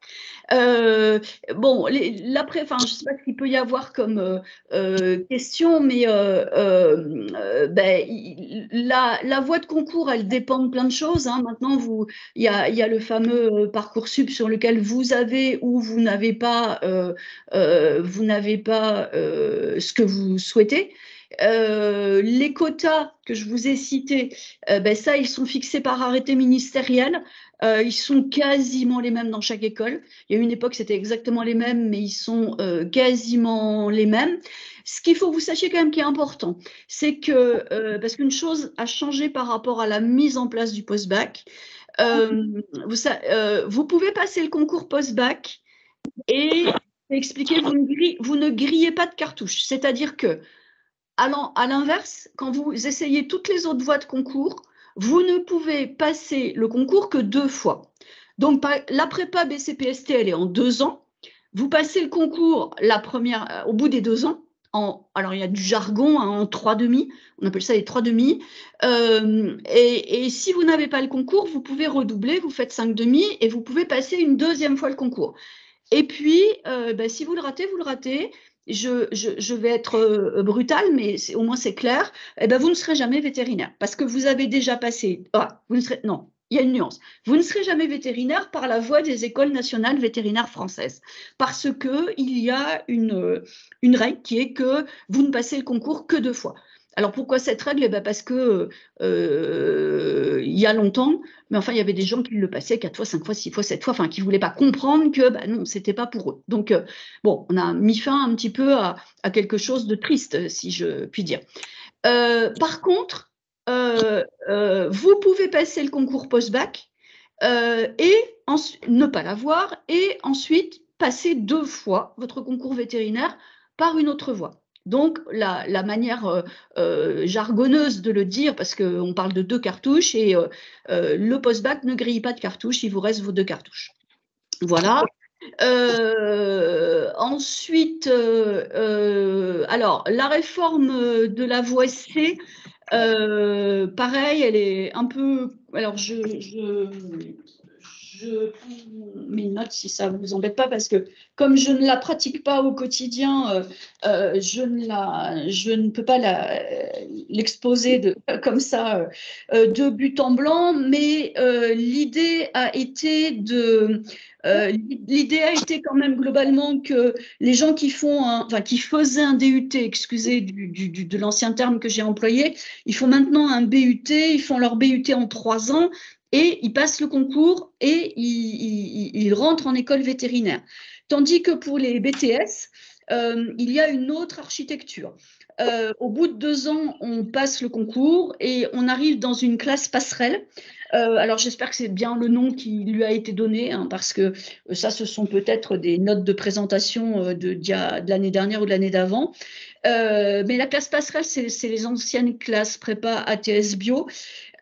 bon, l'après, enfin, je ne sais pas ce qu'il peut y avoir comme euh, question, mais euh, euh, ben, la, voie de concours, elle dépend de plein de choses. Hein. Maintenant, il y a, le fameux parcours sub sur lequel vous avez ou vous n'avez pas, vous n'avez pas ce que vous souhaitez. Les quotas que je vous ai cités, ben ça, ils sont fixés par arrêté ministériel. Euh, ils sont quasiment les mêmes dans chaque école. Il y a une époque, c'était exactement les mêmes, mais ils sont euh, quasiment les mêmes. Ce qu'il faut que vous sachiez quand même qui est important, c'est que, euh, parce qu'une chose a changé par rapport à la mise en place du post-bac, vous, pouvez passer le concours post-bac et expliquer, vous vous ne grillez pas de cartouche. C'est-à-dire que, à l'inverse, quand vous essayez toutes les autres voies de concours, vous ne pouvez passer le concours que deux fois. Donc, la prépa BCPST, elle est en deux ans. Vous passez le concours la première, euh, au bout des deux ans. Alors, il y a du jargon hein, en trois demi. On appelle ça les trois demi. Euh, et, si vous n'avez pas le concours, vous pouvez redoubler, vous faites cinq demi et vous pouvez passer une deuxième fois le concours. Et puis, euh, ben, si vous le ratez, vous le ratez je, vais être euh, brutal, mais au moins c'est clair, eh ben, vous ne serez jamais vétérinaire parce que vous avez déjà passé. Ah, vous ne serez, non, il y a une nuance. Vous ne serez jamais vétérinaire par la voie des écoles nationales vétérinaires françaises parce qu'il y a une, une règle qui est que vous ne passez le concours que deux fois. Alors pourquoi cette règle? Eh ben Parce que euh, il y a longtemps, mais enfin il y avait des gens qui le passaient quatre fois, cinq fois, six fois, sept fois, enfin qui voulaient pas comprendre que bah, non, c'était pas pour eux. Donc euh, bon, on a mis fin un petit peu à, quelque chose de triste, si je puis dire. Euh, par contre, vous pouvez passer le concours post-bac et ne pas l'avoir et ensuite passer deux fois votre concours vétérinaire par une autre voie. Donc, la, manière euh, euh, jargonneuse de le dire, parce qu'on parle de deux cartouches, et euh, le post-bac ne grille pas de cartouches, il vous reste vos deux cartouches. Voilà. ensuite, alors, la réforme de la voie C, pareil, elle est un peu. Alors, je, je prends mes notes si ça ne vous embête pas, parce que comme je ne la pratique pas au quotidien, euh, euh, je, ne la, je ne peux pas l'exposer comme ça euh, de but en blanc, mais l'idée a été de... L'idée a été quand même globalement que les gens qui font, enfin qui faisaient un DUT, excusez du, de l'ancien terme que j'ai employé, ils font maintenant un BUT, ils font leur BUT en trois ans, et ils passent le concours et ils, rentrent en école vétérinaire. Tandis que pour les BTS, euh, il y a une autre architecture. Euh, au bout de deux ans, on passe le concours et on arrive dans une classe passerelle. Euh, alors j'espère que c'est bien le nom qui lui a été donné, hein, parce que ça, ce sont peut-être des notes de présentation de l'année dernière ou de l'année d'avant. Mais la classe passerelle, c'est les anciennes classes prépa ATS bio.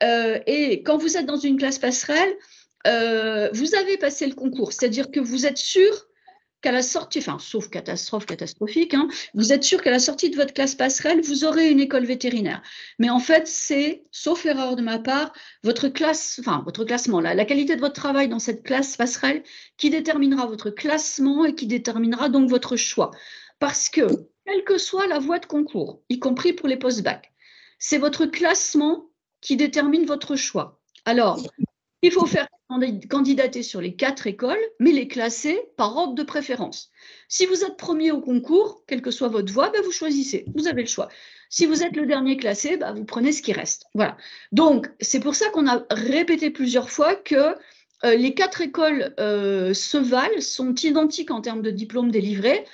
Euh, et quand vous êtes dans une classe passerelle, euh, vous avez passé le concours, c'est-à-dire que vous êtes sûr qu'à la sortie, enfin, sauf catastrophe catastrophique, hein, vous êtes sûr qu'à la sortie de votre classe passerelle, vous aurez une école vétérinaire. Mais en fait, c'est, sauf erreur de ma part, votre classe, enfin, votre classement, la, la qualité de votre travail dans cette classe passerelle qui déterminera votre classement et qui déterminera donc votre choix. Parce que, quelle que soit la voie de concours, y compris pour les post-bac, c'est votre classement qui détermine votre choix. Alors, Il faut faire candidater sur les quatre écoles, mais les classer par ordre de préférence. Si vous êtes premier au concours, quelle que soit votre voie, ben vous choisissez. Vous avez le choix. Si vous êtes le dernier classé, ben vous prenez ce qui reste. Voilà. Donc, c'est pour ça qu'on a répété plusieurs fois que euh, les quatre écoles euh, se valent, sont identiques en termes de diplômes délivrés.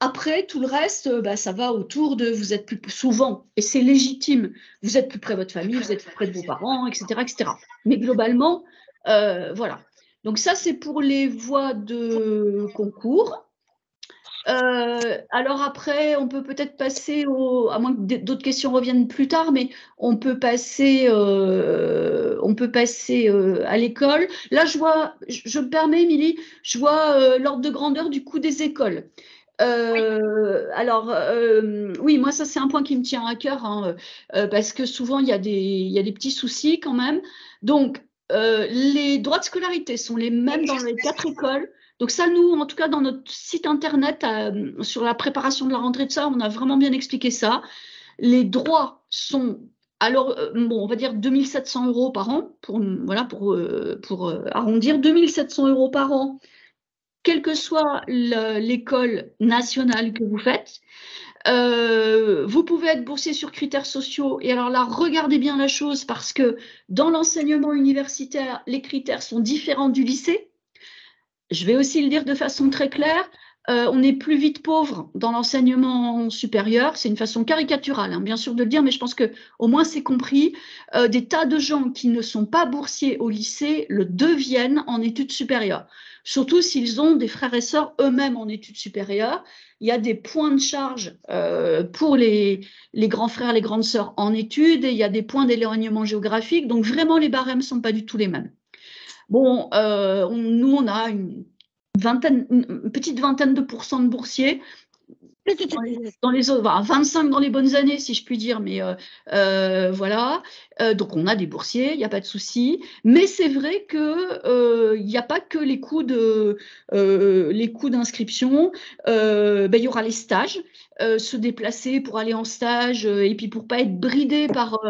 Après, tout le reste, euh, bah, ça va autour de vous êtes plus souvent, et c'est légitime, vous êtes plus près de votre famille, vous êtes plus près de vos parents, etc. etc. Mais globalement, voilà. Donc ça, c'est pour les voies de concours. Euh, alors après, on peut peut-être passer au, à moins que d'autres questions reviennent plus tard, mais on peut passer, euh, on peut passer euh, à l'école. Là, je vois, je, me permets, Émilie, je vois l'ordre de grandeur du coût des écoles. Alors, oui, moi, ça, c'est un point qui me tient à cœur, hein, parce que souvent, il y, a des, il y a des petits soucis quand même. Donc, les droits de scolarité sont les mêmes dans les quatre écoles. Donc ça, nous, en tout cas, dans notre site internet, euh, sur la préparation de la rentrée de ça, on a vraiment bien expliqué ça. Les droits sont, alors, euh, bon, on va dire 2700 euros par an, pour, voilà, pour, euh, pour arrondir, 2700 euros par an, quelle que soit l'école nationale que vous faites. vous pouvez être boursier sur critères sociaux. Et alors là, regardez bien la chose parce que dans l'enseignement universitaire, les critères sont différents du lycée. Je vais aussi le dire de façon très claire, euh, on est plus vite pauvre dans l'enseignement supérieur. C'est une façon caricaturale, hein, bien sûr, de le dire, mais je pense que au moins c'est compris. Euh, des tas de gens qui ne sont pas boursiers au lycée le deviennent en études supérieures. Surtout s'ils ont des frères et sœurs eux-mêmes en études supérieures. Il y a des points de charge euh, pour les, grands frères, les grandes sœurs en études, et il y a des points d'éloignement géographique. Donc vraiment, les barèmes ne sont pas du tout les mêmes. Bon, nous, on a une, vingtaine, une petite vingtaine de pourcents de boursiers dans les, 25 dans les bonnes années, si je puis dire, mais euh, euh, voilà. Euh, donc on a des boursiers, il n'y a pas de souci. Mais c'est vrai que il n'y a pas que les coûts de les coûts d'inscription. Ben, il y aura les stages, se déplacer pour aller en stage et puis pour pas être bridé par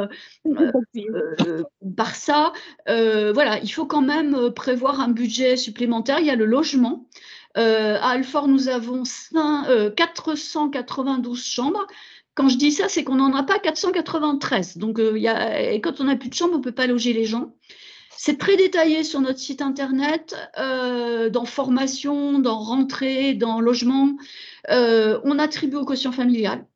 par ça. voilà, il faut quand même prévoir un budget supplémentaire. Il y a le logement. Euh, à Alfort, nous avons 492 euh, chambres. Quand je dis ça, c'est qu'on n'en a pas 493. Donc, euh, et quand on n'a plus de chambres, on ne peut pas loger les gens. C'est très détaillé sur notre site internet, dans formation, dans rentrée, dans logement. on attribue au quotient familial.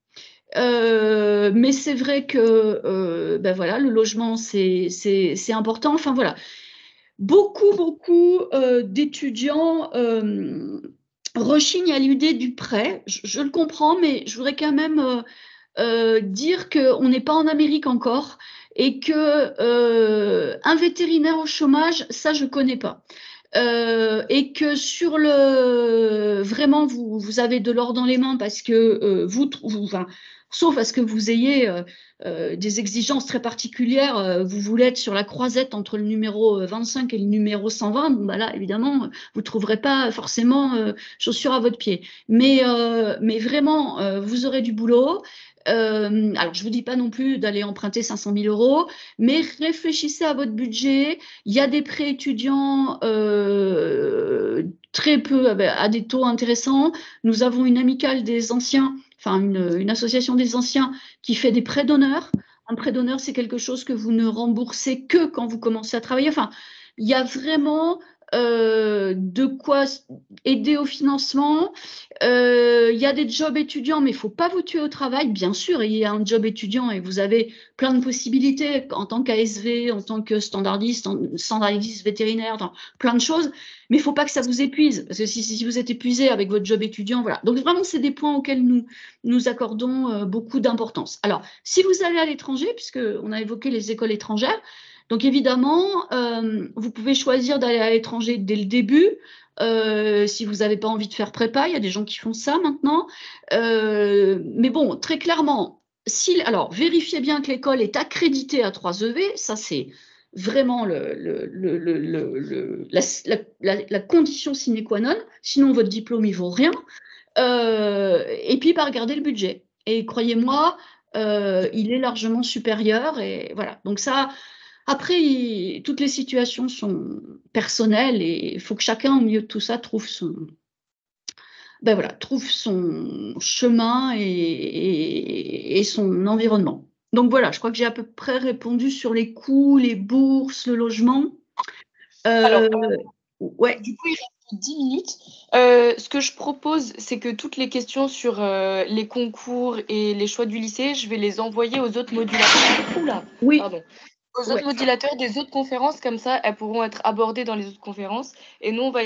mais c'est vrai que ben voilà, le logement, c'est important. Enfin voilà, beaucoup, beaucoup euh, d'étudiants euh, rechignent à l'idée du prêt. Je, le comprends, mais je voudrais quand même euh, dire qu'on n'est pas en Amérique encore et que un vétérinaire au chômage, ça, je ne connais pas. et que sur le vraiment vous, avez de l'or dans les mains parce que vous, vous sauf à ce que vous ayez euh, euh, des exigences très particulières, euh, vous voulez être sur la croisette entre le numéro 25 et le numéro 120, bon, bah là, évidemment, vous ne trouverez pas forcément chaussures à votre pied. Mais, mais vraiment, vous aurez du boulot. alors, je ne vous dis pas non plus d'aller emprunter 500 000 euros, mais réfléchissez à votre budget. Il y a des prêts étudiants très peu, à des taux intéressants. Nous avons une amicale des anciens enfin une, association des anciens qui fait des prêts d'honneur. Un prêt d'honneur, c'est quelque chose que vous ne remboursez que quand vous commencez à travailler. Enfin, il y a vraiment euh, de quoi aider au financement. Euh, il y a des jobs étudiants, mais il ne faut pas vous tuer au travail. Bien sûr, il y a un job étudiant et vous avez plein de possibilités en tant qu'ASV, en tant que standardiste, standardiste vétérinaire, plein de choses. Mais il ne faut pas que ça vous épuise, parce que si, vous êtes épuisé avec votre job étudiant, voilà. Donc vraiment, c'est des points auxquels nous nous accordons euh, beaucoup d'importance. Alors, si vous allez à l'étranger, puisqu'on a évoqué les écoles étrangères, donc évidemment, euh, vous pouvez choisir d'aller à l'étranger dès le début. Euh, si vous n'avez pas envie de faire prépa, il y a des gens qui font ça maintenant. Euh, mais bon, très clairement, alors vérifiez bien que l'école est accréditée à 3 EV, ça c'est vraiment la, condition sine qua non, sinon votre diplôme il vaut rien. et puis pas regarder le budget. Et croyez-moi, il est largement supérieur. Et voilà. Donc ça, Après, toutes les situations sont personnelles et il faut que chacun, au milieu de tout ça, trouve son, ben voilà, trouve son chemin et, son environnement. Donc voilà, je crois que j'ai à peu près répondu sur les coûts, les bourses, le logement. Alors, euh, ouais. Du coup, il reste 10 minutes. Euh, ce que je propose, c'est que toutes les questions sur euh, les concours et les choix du lycée, je vais les envoyer aux autres modulateurs. Oula, oui. Pardon aux autres modulateurs des autres conférences, comme ça, elles pourront être abordées dans les autres conférences. Et nous, on va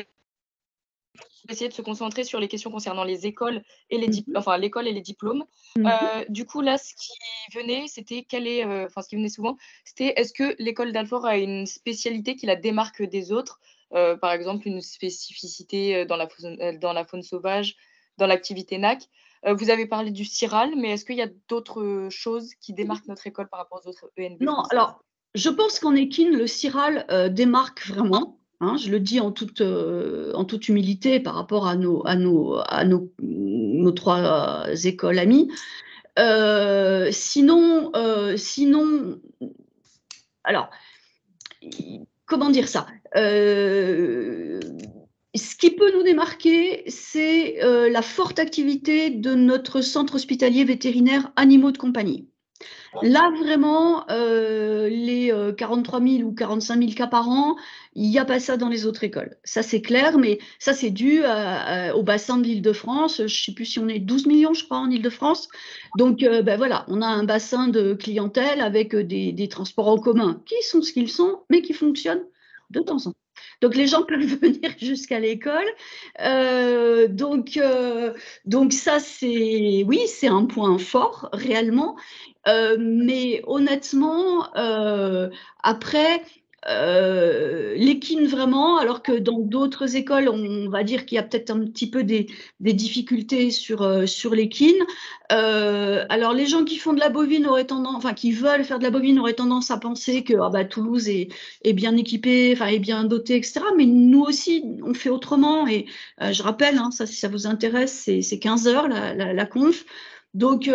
essayer de se concentrer sur les questions concernant les écoles et les diplômes, mhm. enfin l'école et les diplômes. Mhm. Euh, du coup, là, ce qui venait, c'était quel est, euh, enfin, ce qui venait souvent, c'était est-ce que l'école d'Alfort a une spécialité qui la démarque des autres, euh, par exemple une spécificité dans la faune, dans la faune sauvage, dans l'activité NAC. vous avez parlé du CIRAL, mais est-ce qu'il y a d'autres choses qui démarquent notre école par rapport aux autres ENB Non, alors je pense qu'en équine, le CIRAL euh, démarque vraiment. Hein, je le dis en toute, euh, en toute humilité par rapport à nos, trois écoles amies. Euh, sinon, sinon, alors, comment dire ça Ce qui peut nous démarquer, c'est la forte activité de notre centre hospitalier vétérinaire animaux de compagnie. Là, vraiment, euh, les 43 euh, 000 ou 45 000 cas par an, il n'y a pas ça dans les autres écoles. Ça, c'est clair, mais ça, c'est dû au bassin de l'Île-de-France. Je ne sais plus si on est 12 millions, je crois, en Île-de-France. Donc, euh, ben voilà, on a un bassin de clientèle avec des, transports en commun qui sont ce qu'ils sont, mais qui fonctionnent de temps en temps. Donc les gens peuvent venir jusqu'à l'école. Donc, donc ça, c'est oui, c'est un point fort réellement. Euh, mais honnêtement, après, euh, l'équine vraiment, alors que dans d'autres écoles, on va dire qu'il y a peut-être un petit peu des, difficultés sur, euh, sur l'équine. Euh, alors les gens qui font de la bovine auraient tendance, enfin qui veulent faire de la bovine auraient tendance à penser que ah bah, Toulouse est, bien équipée, enfin est bien dotée, etc. Mais nous aussi, on fait autrement. Et je rappelle, hein, ça, si ça vous intéresse, c'est 15 heures la, conf. Donc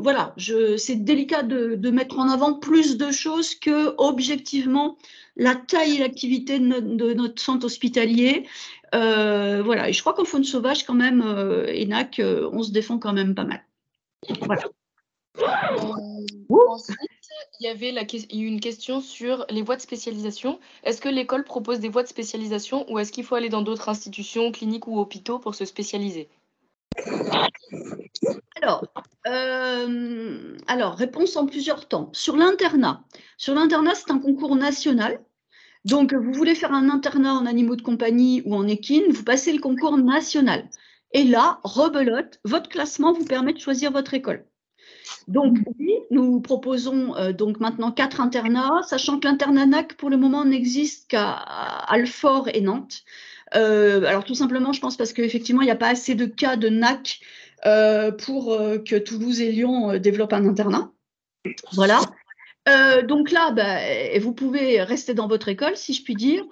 voilà, c'est délicat de, mettre en avant plus de choses que objectivement la taille et l'activité de, notre centre hospitalier. Euh, voilà, et je crois qu'en faune sauvage, quand même, euh, ENAC, euh, on se défend quand même pas mal. Voilà. ensuite, il y avait une question sur les voies de spécialisation. Est-ce que l'école propose des voies de spécialisation ou est-ce qu'il faut aller dans d'autres institutions, cliniques ou hôpitaux pour se spécialiser? Alors, euh, alors, réponse en plusieurs temps. Sur l'internat, sur l'internat, c'est un concours national. Donc, vous voulez faire un internat en animaux de compagnie ou en équine, vous passez le concours national. Et là, rebelote, votre classement vous permet de choisir votre école. Donc, nous proposons euh, donc maintenant quatre internats, sachant que l'internat NAC, pour le moment, n'existe qu'à Alfort et Nantes. Euh, alors, tout simplement, je pense parce qu'effectivement, il n'y a pas assez de cas de NAC euh, pour euh, que Toulouse et Lyon développent un internat. Voilà. donc là, bah, vous pouvez rester dans votre école, si je puis dire.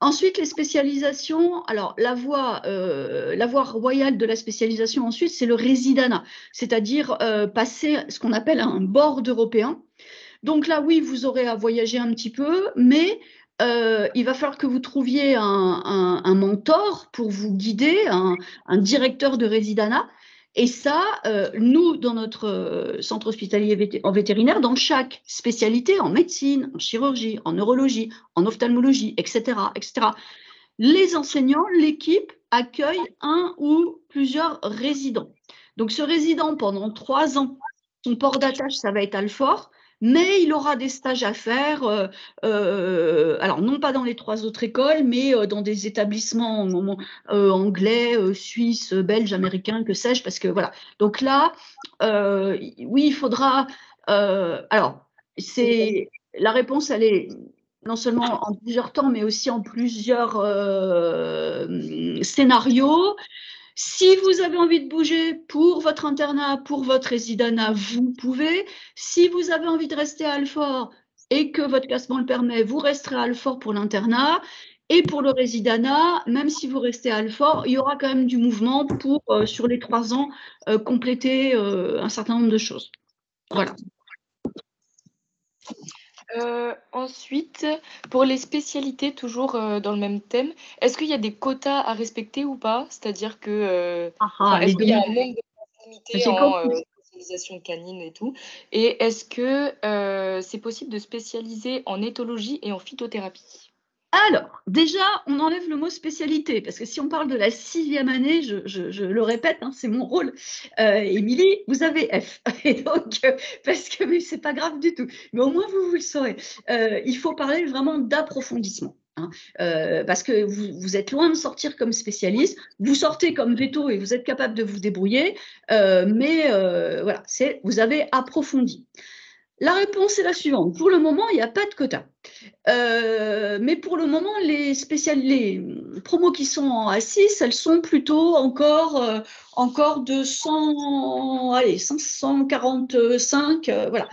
Ensuite, les spécialisations. Alors, la voie, royale de la spécialisation, ensuite, c'est le résidanat, c'est-à-dire passer ce qu'on appelle un board européen. Donc là, oui, vous aurez à voyager un petit peu, mais il va falloir que vous trouviez un, mentor pour vous guider, un, directeur de résidanat et ça, euh, nous, dans notre euh, centre hospitalier en vétérinaire, dans chaque spécialité, en médecine, en chirurgie, en neurologie, en ophtalmologie, etc., etc., les enseignants, l'équipe accueille un ou plusieurs résidents. Donc, ce résident, pendant trois ans, son port d'attache, ça va être Alfort mais il aura des stages à faire, euh, euh, alors non pas dans les trois autres écoles, mais euh, dans des établissements anglais, suisses, belges, américains, que sais-je, parce que voilà. Donc là, oui, il faudra. alors, c'est la réponse, elle est non seulement en plusieurs temps, mais aussi en plusieurs scénarios. Si vous avez envie de bouger pour votre internat, pour votre résidana, vous pouvez. Si vous avez envie de rester à Alfort et que votre classement le permet, vous resterez à Alfort pour l'internat. Et pour le résidana, même si vous restez à Alfort, il y aura quand même du mouvement pour, euh, sur les trois ans, euh, compléter euh, un certain nombre de choses. Voilà. Euh, ensuite, pour les spécialités, toujours euh, dans le même thème, est-ce qu'il y a des quotas à respecter ou pas? C'est-à-dire que euh, Ah, ah, est-ce qu'il y a un nombre de limité en compris. spécialisation canine et tout? Et est-ce que c'est possible de spécialiser en éthologie et en phytothérapie? Alors, déjà, on enlève le mot spécialité, parce que si on parle de la sixième année, je, le répète, hein, c'est mon rôle. Euh, Émilie, vous avez F. Et donc, euh, parce que c'est pas grave du tout. Mais au moins, vous, le saurez. Euh, il faut parler vraiment d'approfondissement. hein. Parce que vous, êtes loin de sortir comme spécialiste, vous sortez comme veto et vous êtes capable de vous débrouiller, mais voilà, c'est vous avez approfondi. La réponse est la suivante. Pour le moment, il n'y a pas de quota. Euh, mais pour le moment, les, promos qui sont en A6, elles sont plutôt encore, euh, encore de 100, allez, 545. euh, voilà.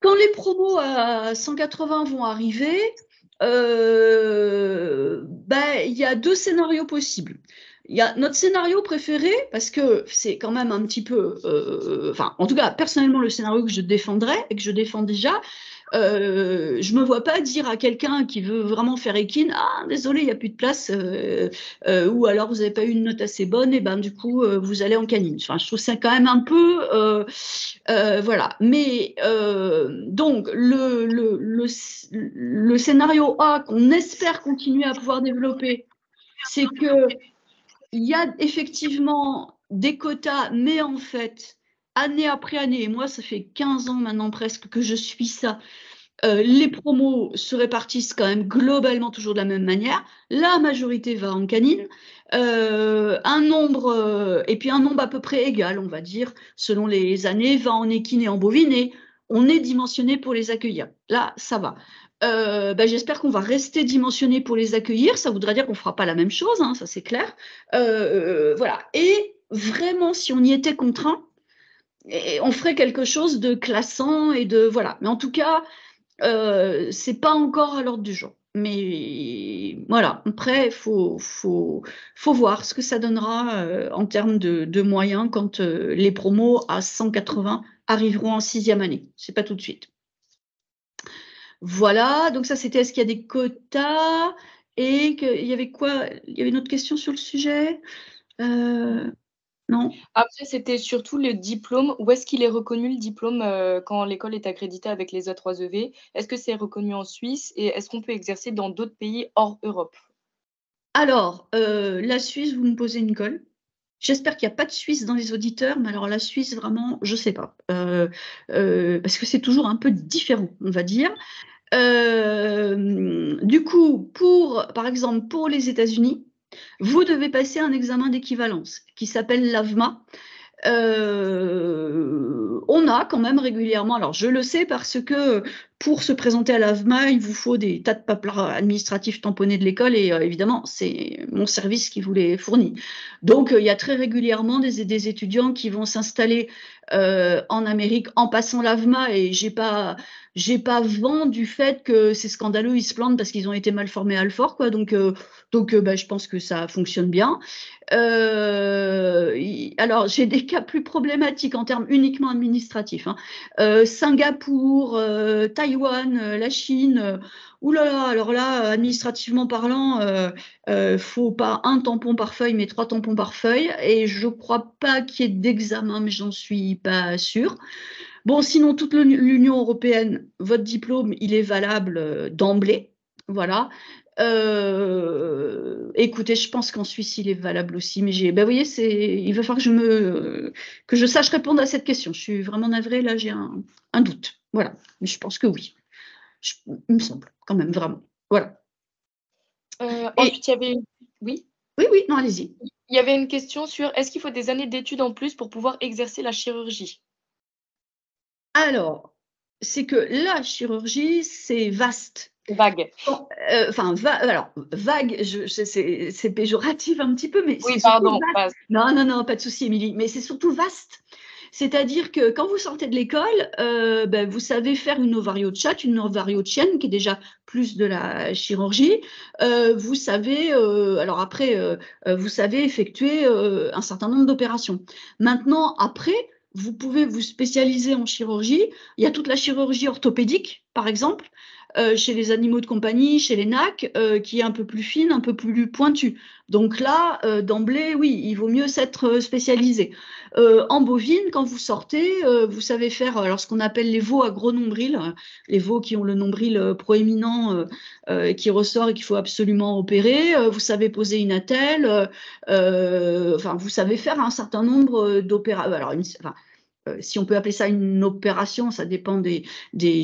Quand les promos à 180 vont arriver, ben, il y a deux scénarios possibles. Il y a notre scénario préféré, parce que c'est quand même un petit peu, euh, enfin, en tout cas, personnellement, le scénario que je défendrais et que je défends déjà, euh, je me vois pas dire à quelqu'un qui veut vraiment faire équine, ah, désolé, il n'y a plus de place, euh, euh, ou alors vous n'avez pas eu une note assez bonne, et ben du coup, vous allez en canine. Enfin, je trouve ça quand même un peu, voilà. Mais donc, le, le, le scénario A qu'on espère continuer à pouvoir développer, c'est que il y a effectivement des quotas, mais en fait, année après année, et moi, ça fait 15 ans maintenant presque que je suis ça, euh, les promos se répartissent quand même globalement toujours de la même manière. La majorité va en canine, euh, un nombre, euh, et puis un nombre à peu près égal, on va dire, selon les années, va en équine et en bovine, et on est dimensionné pour les accueillir. Là, ça va. Euh, ben, J'espère qu'on va rester dimensionné pour les accueillir. Ça voudrait dire qu'on ne fera pas la même chose, hein, ça c'est clair. Euh, voilà. Et vraiment, si on y était contraint, et on ferait quelque chose de classant et de voilà. Mais en tout cas, euh, c'est pas encore à l'ordre du jour. Mais voilà, après, il faut, voir ce que ça donnera euh, en termes de, moyens quand les promos à 180 arriveront en sixième année. C'est pas tout de suite. Voilà, donc ça c'était est-ce qu'il y a des quotas et qu'il y avait quoi Il y avait une autre question sur le sujet? Euh, Non Après, c'était surtout le diplôme. Où est-ce qu'il est reconnu le diplôme euh, quand l'école est accréditée avec les A3EV Est-ce que c'est reconnu en Suisse et est-ce qu'on peut exercer dans d'autres pays hors Europe? Alors, euh, la Suisse, vous me posez une colle. J'espère qu'il n'y a pas de Suisse dans les auditeurs, mais alors la Suisse, vraiment, je ne sais pas. Euh, euh, parce que c'est toujours un peu différent, on va dire. Euh, du coup, par exemple, pour les États-Unis, vous devez passer un examen d'équivalence qui s'appelle l'AVMA. Euh, on a quand même régulièrement, alors je le sais parce que pour se présenter à l'AVMA, il vous faut des tas de papiers administratifs tamponnés de l'école et euh, évidemment, c'est mon service qui vous les fournit. Donc, euh, il y a très régulièrement des, étudiants qui vont s'installer euh, en Amérique en passant l'AVMA et j'ai pas pas vent du fait que c'est scandaleux, ils se plantent parce qu'ils ont été mal formés à Alfort. Donc, donc bah, je pense que ça fonctionne bien. Alors, j'ai des cas plus problématiques en termes uniquement administratifs. Hein. Singapour, Taïwan, euh, la Chine. oulala, alors là, administrativement parlant, euh, faut pas un tampon par feuille, mais trois tampons par feuille. Et je crois pas qu'il y ait d'examen, mais j'en suis pas sûre. Bon, sinon, toute l'Union européenne, votre diplôme, il est valable d'emblée. Voilà. Euh, écoutez, je pense qu'en Suisse, il est valable aussi. Mais j'ai, ben, vous voyez, c'est, il va falloir que je me, que je sache répondre à cette question. Je suis vraiment navrée. Là, j'ai un, un, doute. Voilà. Mais je pense que oui. Je, il me semble, quand même, vraiment. Voilà. Euh, ensuite, il y avait une... Oui? Oui, oui, non, allez-y. Il y avait une question sur est-ce qu'il faut des années d'études en plus pour pouvoir exercer la chirurgie? Alors, c'est que la chirurgie, c'est vaste. Vague. Enfin, euh, va, alors, vague, c'est péjoratif un petit peu, mais oui, pardon. Vaste. Non, non, non, pas de souci, Émilie, mais c'est surtout vaste. C'est-à-dire que quand vous sortez de l'école, euh, ben, vous savez faire une ovario de chat, une ovario de chienne, qui est déjà plus de la chirurgie. Euh, vous savez, euh, alors après, vous savez effectuer un certain nombre d'opérations. Maintenant, après, vous pouvez vous spécialiser en chirurgie. Il y a toute la chirurgie orthopédique, par exemple, euh, chez les animaux de compagnie, chez les NAC, euh, qui est un peu plus fine, un peu plus pointue. Donc là, euh, d'emblée, oui, il vaut mieux s'être spécialisé. en bovine, quand vous sortez, vous savez faire alors ce qu'on appelle les veaux à gros nombril, les veaux qui ont le nombril proéminent qui ressort et qu'il faut absolument opérer. vous savez poser une attelle. enfin, vous savez faire un certain nombre d'opérations. Si on peut appeler ça une opération, ça dépend des. des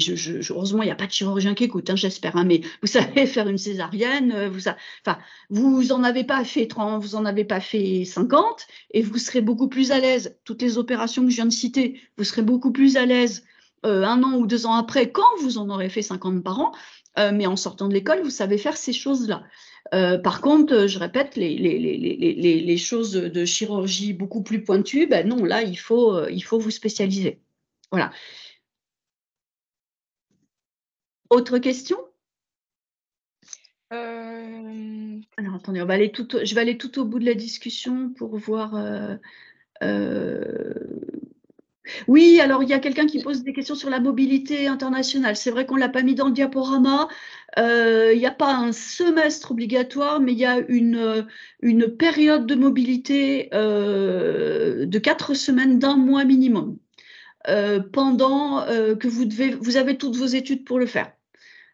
heureusement, il n'y a pas de chirurgien qui écoute, hein, j'espère. Hein, mais vous savez faire une césarienne, euh, vous, enfin, vous en avez pas fait 30, vous en avez pas fait 50, et vous serez beaucoup plus à l'aise. Toutes les opérations que je viens de citer, vous serez beaucoup plus à l'aise euh, un an ou deux ans après, quand vous en aurez fait 50 par an. mais en sortant de l'école, vous savez faire ces choses-là. Euh, par contre, je répète, les, choses de chirurgie beaucoup plus pointues, ben non, là, il faut, euh, il faut vous spécialiser. Voilà. Autre question? Euh, Alors, attendez, on va aller tout, je vais aller tout au bout de la discussion pour voir. Oui, alors il y a quelqu'un qui pose des questions sur la mobilité internationale. C'est vrai qu'on ne l'a pas mis dans le diaporama. Euh, il n'y a pas un semestre obligatoire, mais il y a une, une période de mobilité euh, de quatre semaines d'un mois minimum, euh, pendant que vous, devez, vous avez toutes vos études pour le faire.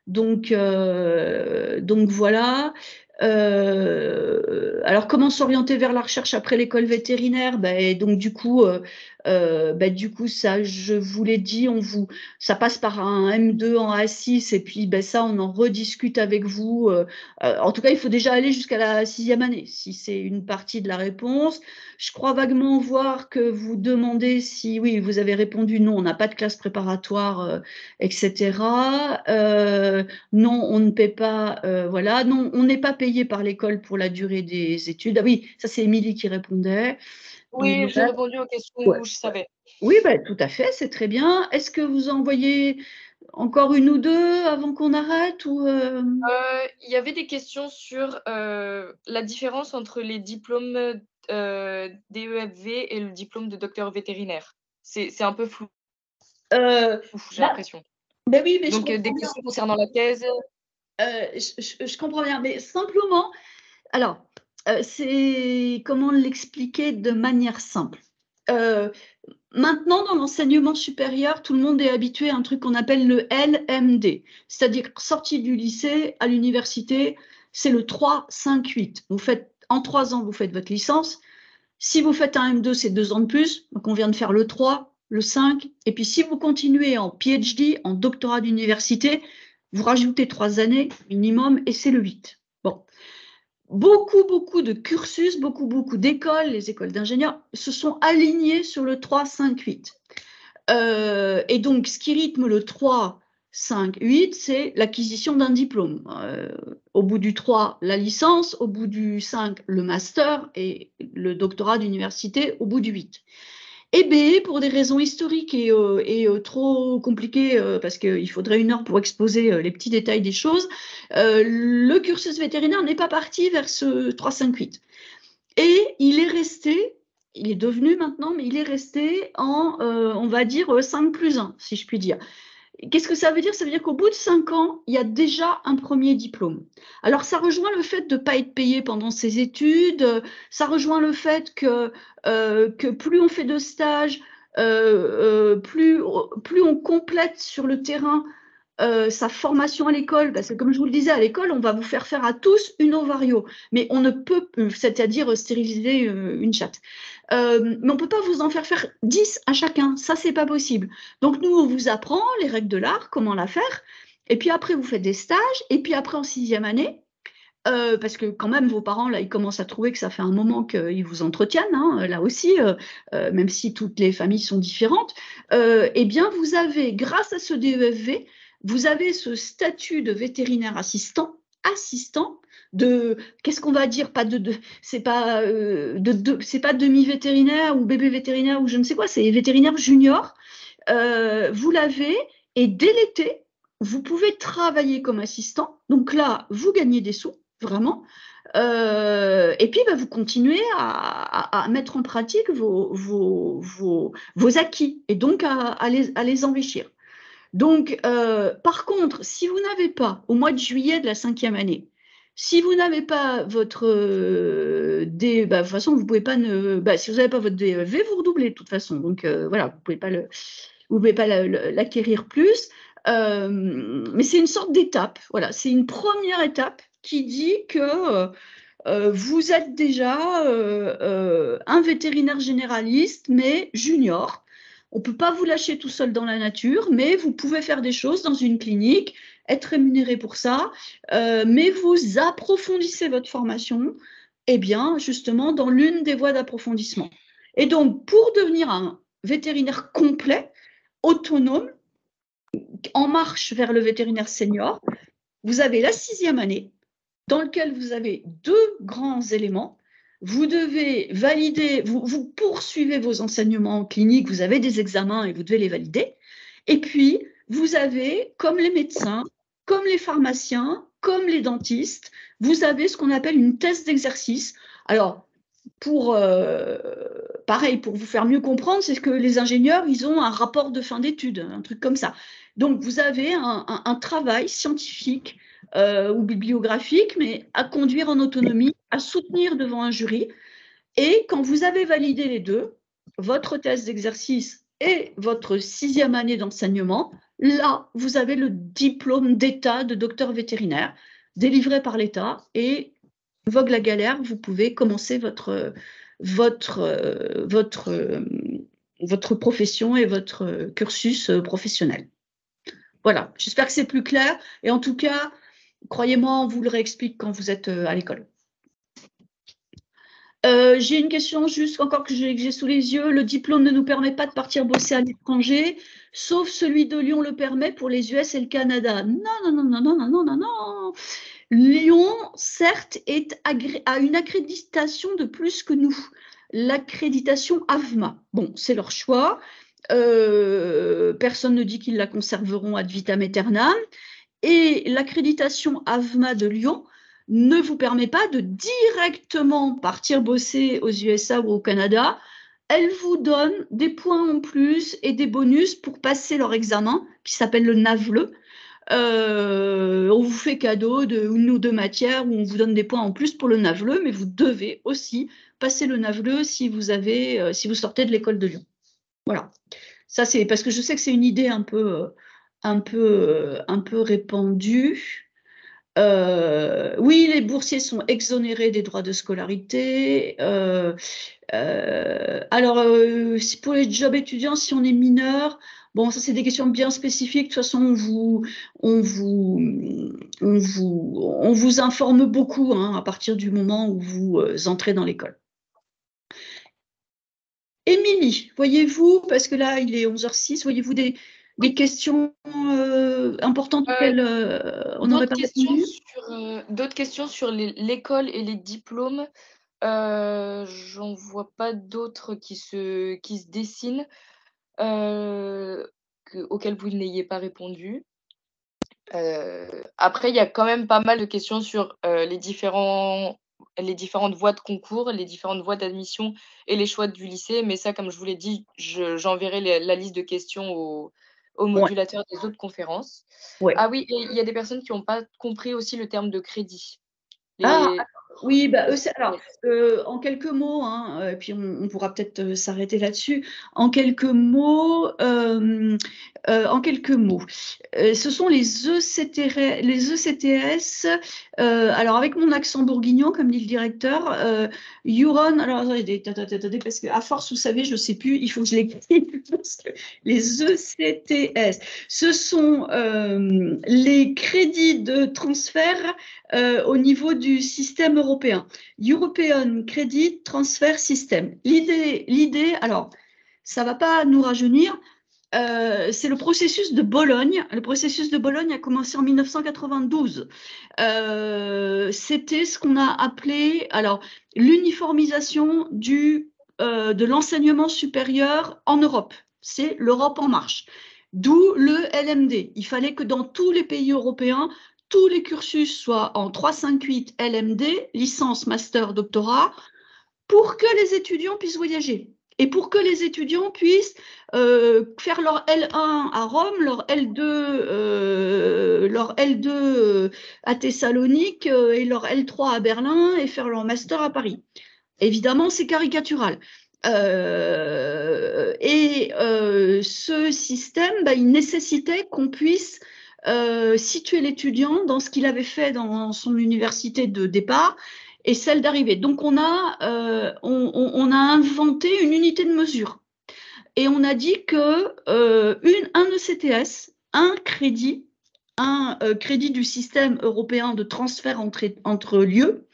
Donc, voilà. alors, comment s'orienter vers la recherche après l'école vétérinaire? Ben, Donc, du coup, euh, bah, du coup, ça, je vous l'ai dit, on vous, ça passe par un M2 en A6 et puis ben, ça, on en rediscute avec vous. Euh, euh, en tout cas, il faut déjà aller jusqu'à la sixième année, si c'est une partie de la réponse. Je crois vaguement voir que vous demandez si, oui, vous avez répondu non, on n'a pas de classe préparatoire, etc. non, on ne paie pas, voilà, non, on n'est pas payé par l'école pour la durée des études. Ah oui, ça c'est Émilie qui répondait. Oui, j'ai répondu aux questions où je savais. Oui, bah, tout à fait, c'est très bien. Est-ce que vous envoyez encore une ou deux avant qu'on arrête ou euh? Euh, Il y avait des questions sur euh, la différence entre les diplômes DEFV et le diplôme de docteur vétérinaire. C'est un peu flou. j'ai bah, l'impression. Ben oui, mais Donc, des questions concernant la thèse. Je, je, comprends bien, mais simplement, alors, euh, c'est comment l'expliquer de manière simple. Euh, maintenant, dans l'enseignement supérieur, tout le monde est habitué à un truc qu'on appelle le LMD, c'est-à-dire sorti du lycée à l'université, c'est le 3, 5, 8. Vous faites en trois ans, vous faites votre licence. Si vous faites un M2, c'est deux ans de plus. Donc, on vient de faire le 3, le 5. Et puis, si vous continuez en PhD, en doctorat d'université, vous rajoutez trois années minimum et c'est le 8 beaucoup, beaucoup de cursus, beaucoup, beaucoup d'écoles, les écoles d'ingénieurs, se sont alignées sur le 3, 5, 8. et donc, ce qui rythme le 3, 5, 8, c'est l'acquisition d'un diplôme. Euh, au bout du 3, la licence, au bout du 5, le master et le doctorat d'université au bout du 8. Et B, pour des raisons historiques et, euh, euh, trop compliquées, euh, parce qu'il faudrait une heure pour exposer les petits détails des choses, le cursus vétérinaire n'est pas parti vers ce 358. Et il est resté, il est devenu maintenant, mais il est resté en, on va dire, 5 plus 1, si je puis dire. Qu'est-ce que ça veut dire? Ça veut dire qu'au bout de cinq ans, il y a déjà un premier diplôme. Alors ça rejoint le fait de ne pas être payé pendant ses études, ça rejoint le fait que, euh, plus on fait de stages, euh, euh, plus on complète sur le terrain sa formation à l'école, parce que comme je vous le disais, à l'école, on va vous faire faire à tous une ovario, mais on ne peut, c'est-à-dire stériliser une chatte. Euh, mais on ne peut pas vous en faire faire 10 à chacun. Ça, c'est pas possible. Donc, nous, on vous apprend les règles de l'art, comment la faire. Et puis après, vous faites des stages. Et puis après, en sixième année, euh, parce que quand même, vos parents, là, ils commencent à trouver que ça fait un moment qu'ils vous entretiennent, hein, là aussi, euh, même si toutes les familles sont différentes, eh bien, vous avez, grâce à ce DEFV, vous avez ce statut de vétérinaire assistant, assistant, de qu'est-ce qu'on va dire pas de, c'est pas euh, de, c'est pas demi vétérinaire ou bébé vétérinaire ou je ne sais quoi c'est vétérinaire junior. Euh, vous l'avez et dès l'été vous pouvez travailler comme assistant. Donc là vous gagnez des sous vraiment. Euh, et puis, bah, vous continuez à, mettre en pratique vos, acquis et donc à les, enrichir. Donc, euh, par contre, si vous n'avez pas, au mois de juillet de la cinquième année, si vous n'avez pas votre euh, bah, de toute façon, vous pouvez pas ne, bah, vous n'avez pas votre DEV, vous redoublez de toute façon. Donc voilà, vous pouvez pouvez pas l'acquérir plus. mais c'est une sorte d'étape. Voilà, c'est une première étape qui dit que euh, euh, vous êtes déjà euh, un vétérinaire généraliste, mais junior. On ne peut pas vous lâcher tout seul dans la nature, mais vous pouvez faire des choses dans une clinique, être rémunéré pour ça, mais vous approfondissez votre formation, eh bien, justement, dans l'une des voies d'approfondissement. Et donc, pour devenir un vétérinaire complet, autonome, en marche vers le vétérinaire senior, vous avez la sixième année, dans lequel vous avez deux grands éléments. Vous devez valider, vous, poursuivez vos enseignements cliniques, vous avez des examens et vous devez les valider. Et puis, vous avez, comme les médecins, comme les pharmaciens, comme les dentistes, vous avez ce qu'on appelle une thèse d'exercice. Alors, pour euh, pareil, pour vous faire mieux comprendre, c'est que les ingénieurs, ils ont un rapport de fin d'études, un truc comme ça. Donc, vous avez un travail scientifique euh, ou bibliographique, mais à conduire en autonomie, à soutenir devant un jury. Et quand vous avez validé les deux, votre thèse d'exercice et votre sixième année d'enseignement, là, vous avez le diplôme d'État de docteur vétérinaire délivré par l'État et vogue la galère, vous pouvez commencer votre, votre, votre, votre profession et votre cursus professionnel. Voilà, j'espère que c'est plus clair. Et en tout cas, Croyez-moi, on vous le réexplique quand vous êtes euh, à l'école. Euh, j'ai une question juste encore que j'ai sous les yeux. Le diplôme ne nous permet pas de partir bosser à l'étranger, sauf celui de Lyon le permet pour les US et le Canada. Non, non, non, non, non, non, non, non. Lyon, certes, a une accréditation de plus que nous. L'accréditation AVMA. Bon, c'est leur choix. Euh, personne ne dit qu'ils la conserveront ad vitam aeternam et l'accréditation AVMA de Lyon ne vous permet pas de directement partir bosser aux USA ou au Canada. Elle vous donne des points en plus et des bonus pour passer leur examen qui s'appelle le NAVLE. Euh, on vous fait cadeau de ou deux matières où on vous donne des points en plus pour le NAVLE, mais vous devez aussi passer le NAVLE si vous avez, euh, si vous sortez de l'école de Lyon. Voilà. Ça c'est parce que je sais que c'est une idée un peu euh, un peu, un peu répandu. Euh, oui, les boursiers sont exonérés des droits de scolarité. Euh, euh, alors, pour les jobs étudiants, si on est mineur, bon, ça c'est des questions bien spécifiques. De toute façon, on vous, on vous, on vous, on vous informe beaucoup hein, à partir du moment où vous entrez dans l'école. Émilie, voyez-vous, parce que là il est 11h06, voyez-vous des, des questions euh, importantes auxquelles euh, on n'aurait pas répondu euh, D'autres questions sur l'école et les diplômes. J'en vois pas d'autres qui se, qui se dessinent auxquelles vous n'ayez pas répondu. après, il y a quand même pas mal de questions sur les, différents, les différentes voies de concours, les différentes voies d'admission et les choix du lycée. Mais ça, comme je vous l'ai dit, j'enverrai la liste de questions au, au modulateur des autres conférences. Ah oui, il y a des personnes qui n'ont pas compris aussi le terme de crédit. Ah, oui, bah, alors, euh, en quelques mots, hein, euh, et puis on, pourra peut-être euh, s'arrêter là-dessus. En quelques mots, en quelques mots, ce sont les ECTS. Les ECTS alors, avec mon accent bourguignon, comme dit le directeur, Euron, alors attendez, attendez, parce qu'à force, vous savez, je ne sais plus, il faut que je l'écrive. les ECTS, ce sont les crédits de transfert au niveau du système européen. European Credit Transfer System. L'idée, alors, ça va pas nous rajeunir. Euh, c'est le processus de Bologne. Le processus de Bologne a commencé en 1992. Euh, c'était ce qu'on a appelé l'uniformisation du euh, de l'enseignement supérieur en Europe. C'est l'Europe en marche. D'où le LMD. Il fallait que dans tous les pays européens, tous les cursus soient en 358 LMD, licence, master, doctorat, pour que les étudiants puissent voyager et pour que les étudiants puissent euh, faire leur L1 à Rome, leur L2, euh, leur L2 euh, à Thessalonique et leur L3 à Berlin et faire leur master à Paris. Évidemment, c'est caricatural. et ce système, bah, il nécessitait qu'on puisse situer l'étudiant dans ce qu'il avait fait dans son université de départ et celle d'arrivée. Donc on a, euh, inventé une unité de mesure. Et on a dit que euh, un ECTS, un crédit, un euh, crédit du système européen de transfert entre, entre lieux,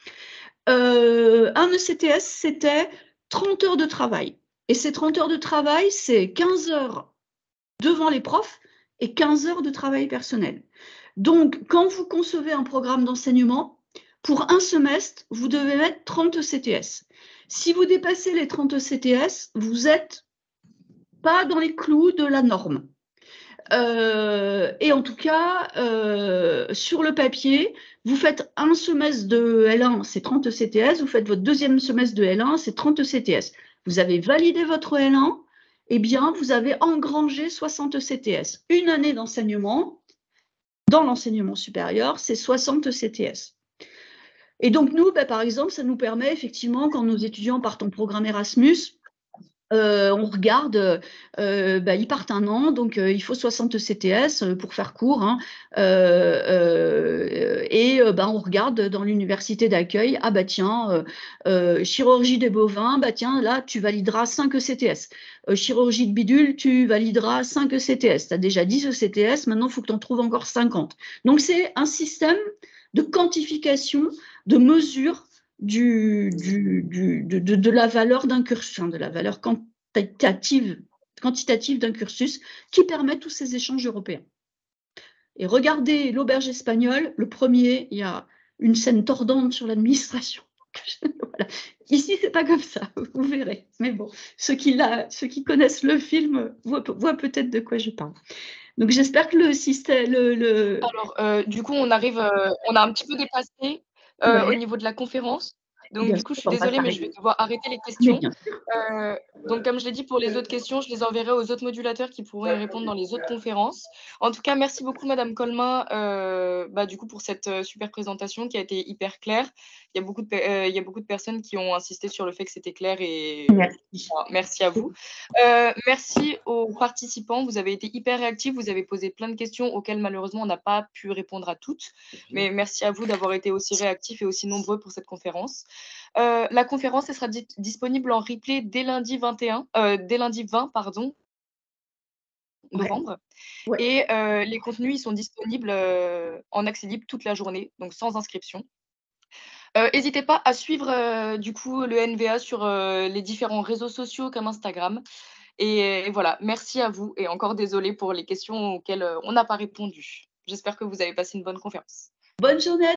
un ECTS, c'était 30 heures de travail. Et ces 30 heures de travail, c'est 15 heures devant les profs et 15 heures de travail personnel. Donc, quand vous concevez un programme d'enseignement, pour un semestre, vous devez mettre 30 CTS. Si vous dépassez les 30 CTS, vous n'êtes pas dans les clous de la norme. Euh, et en tout cas, euh, sur le papier, vous faites un semestre de L1, c'est 30 CTS, vous faites votre deuxième semestre de L1, c'est 30 CTS. Vous avez validé votre L1, eh bien, vous avez engrangé 60 CTS. Une année d'enseignement, dans l'enseignement supérieur, c'est 60 CTS. Et donc, nous, bah, par exemple, ça nous permet effectivement, quand nos étudiants partent en programme Erasmus, euh, on regarde, euh, bah, ils partent un an, donc euh, il faut 60 CTS pour faire court. Hein, et bah, on regarde dans l'université d'accueil, ah bah tiens, chirurgie des bovins, bah tiens, là, tu valideras 5 CTS. chirurgie de bidule, tu valideras 5 CTS. Tu as déjà 10 CTS, maintenant, il faut que tu en trouves encore 50. Donc, c'est un système de quantification de mesure de, la valeur d'un cursus, de la valeur quantitative, quantitative d'un cursus qui permet tous ces échanges européens. Et regardez l'auberge espagnole, le premier, il y a une scène tordante sur l'administration. voilà. Ici, c'est pas comme ça, vous verrez. Mais bon, ceux qui, ceux qui connaissent le film voient, peut-être de quoi je parle. Donc j'espère que le système, le, Alors, euh, du coup, on arrive, euh, on a un petit peu dépassé euh, au niveau de la conférence. Donc, du coup, je suis désolée, mais je vais devoir arrêter les questions. Euh, donc, comme je l'ai dit, pour les autres questions, je les enverrai aux autres modulateurs qui pourront y répondre dans les autres conférences. En tout cas, merci beaucoup, Madame Colmin, euh, bah, du coup, pour cette euh, super présentation qui a été hyper claire. Il y, a beaucoup de, il y a beaucoup de personnes qui ont insisté sur le fait que c'était clair et merci, merci à vous. merci aux participants. Vous avez été hyper réactifs. Vous avez posé plein de questions auxquelles, malheureusement, on n'a pas pu répondre à toutes. Mais merci à vous d'avoir été aussi réactifs et aussi nombreux pour cette conférence. Euh, la conférence sera disponible en replay dès lundi 21, euh, dès lundi 20, pardon, novembre. Et euh, les contenus ils sont disponibles en accès libre toute la journée, donc sans inscription. N'hésitez pas à suivre du coup le NVA sur les différents réseaux sociaux comme Instagram. Et, et, voilà, merci à vous et encore désolé pour les questions auxquelles on n'a pas répondu. J'espère que vous avez passé une bonne conférence. Bonne journée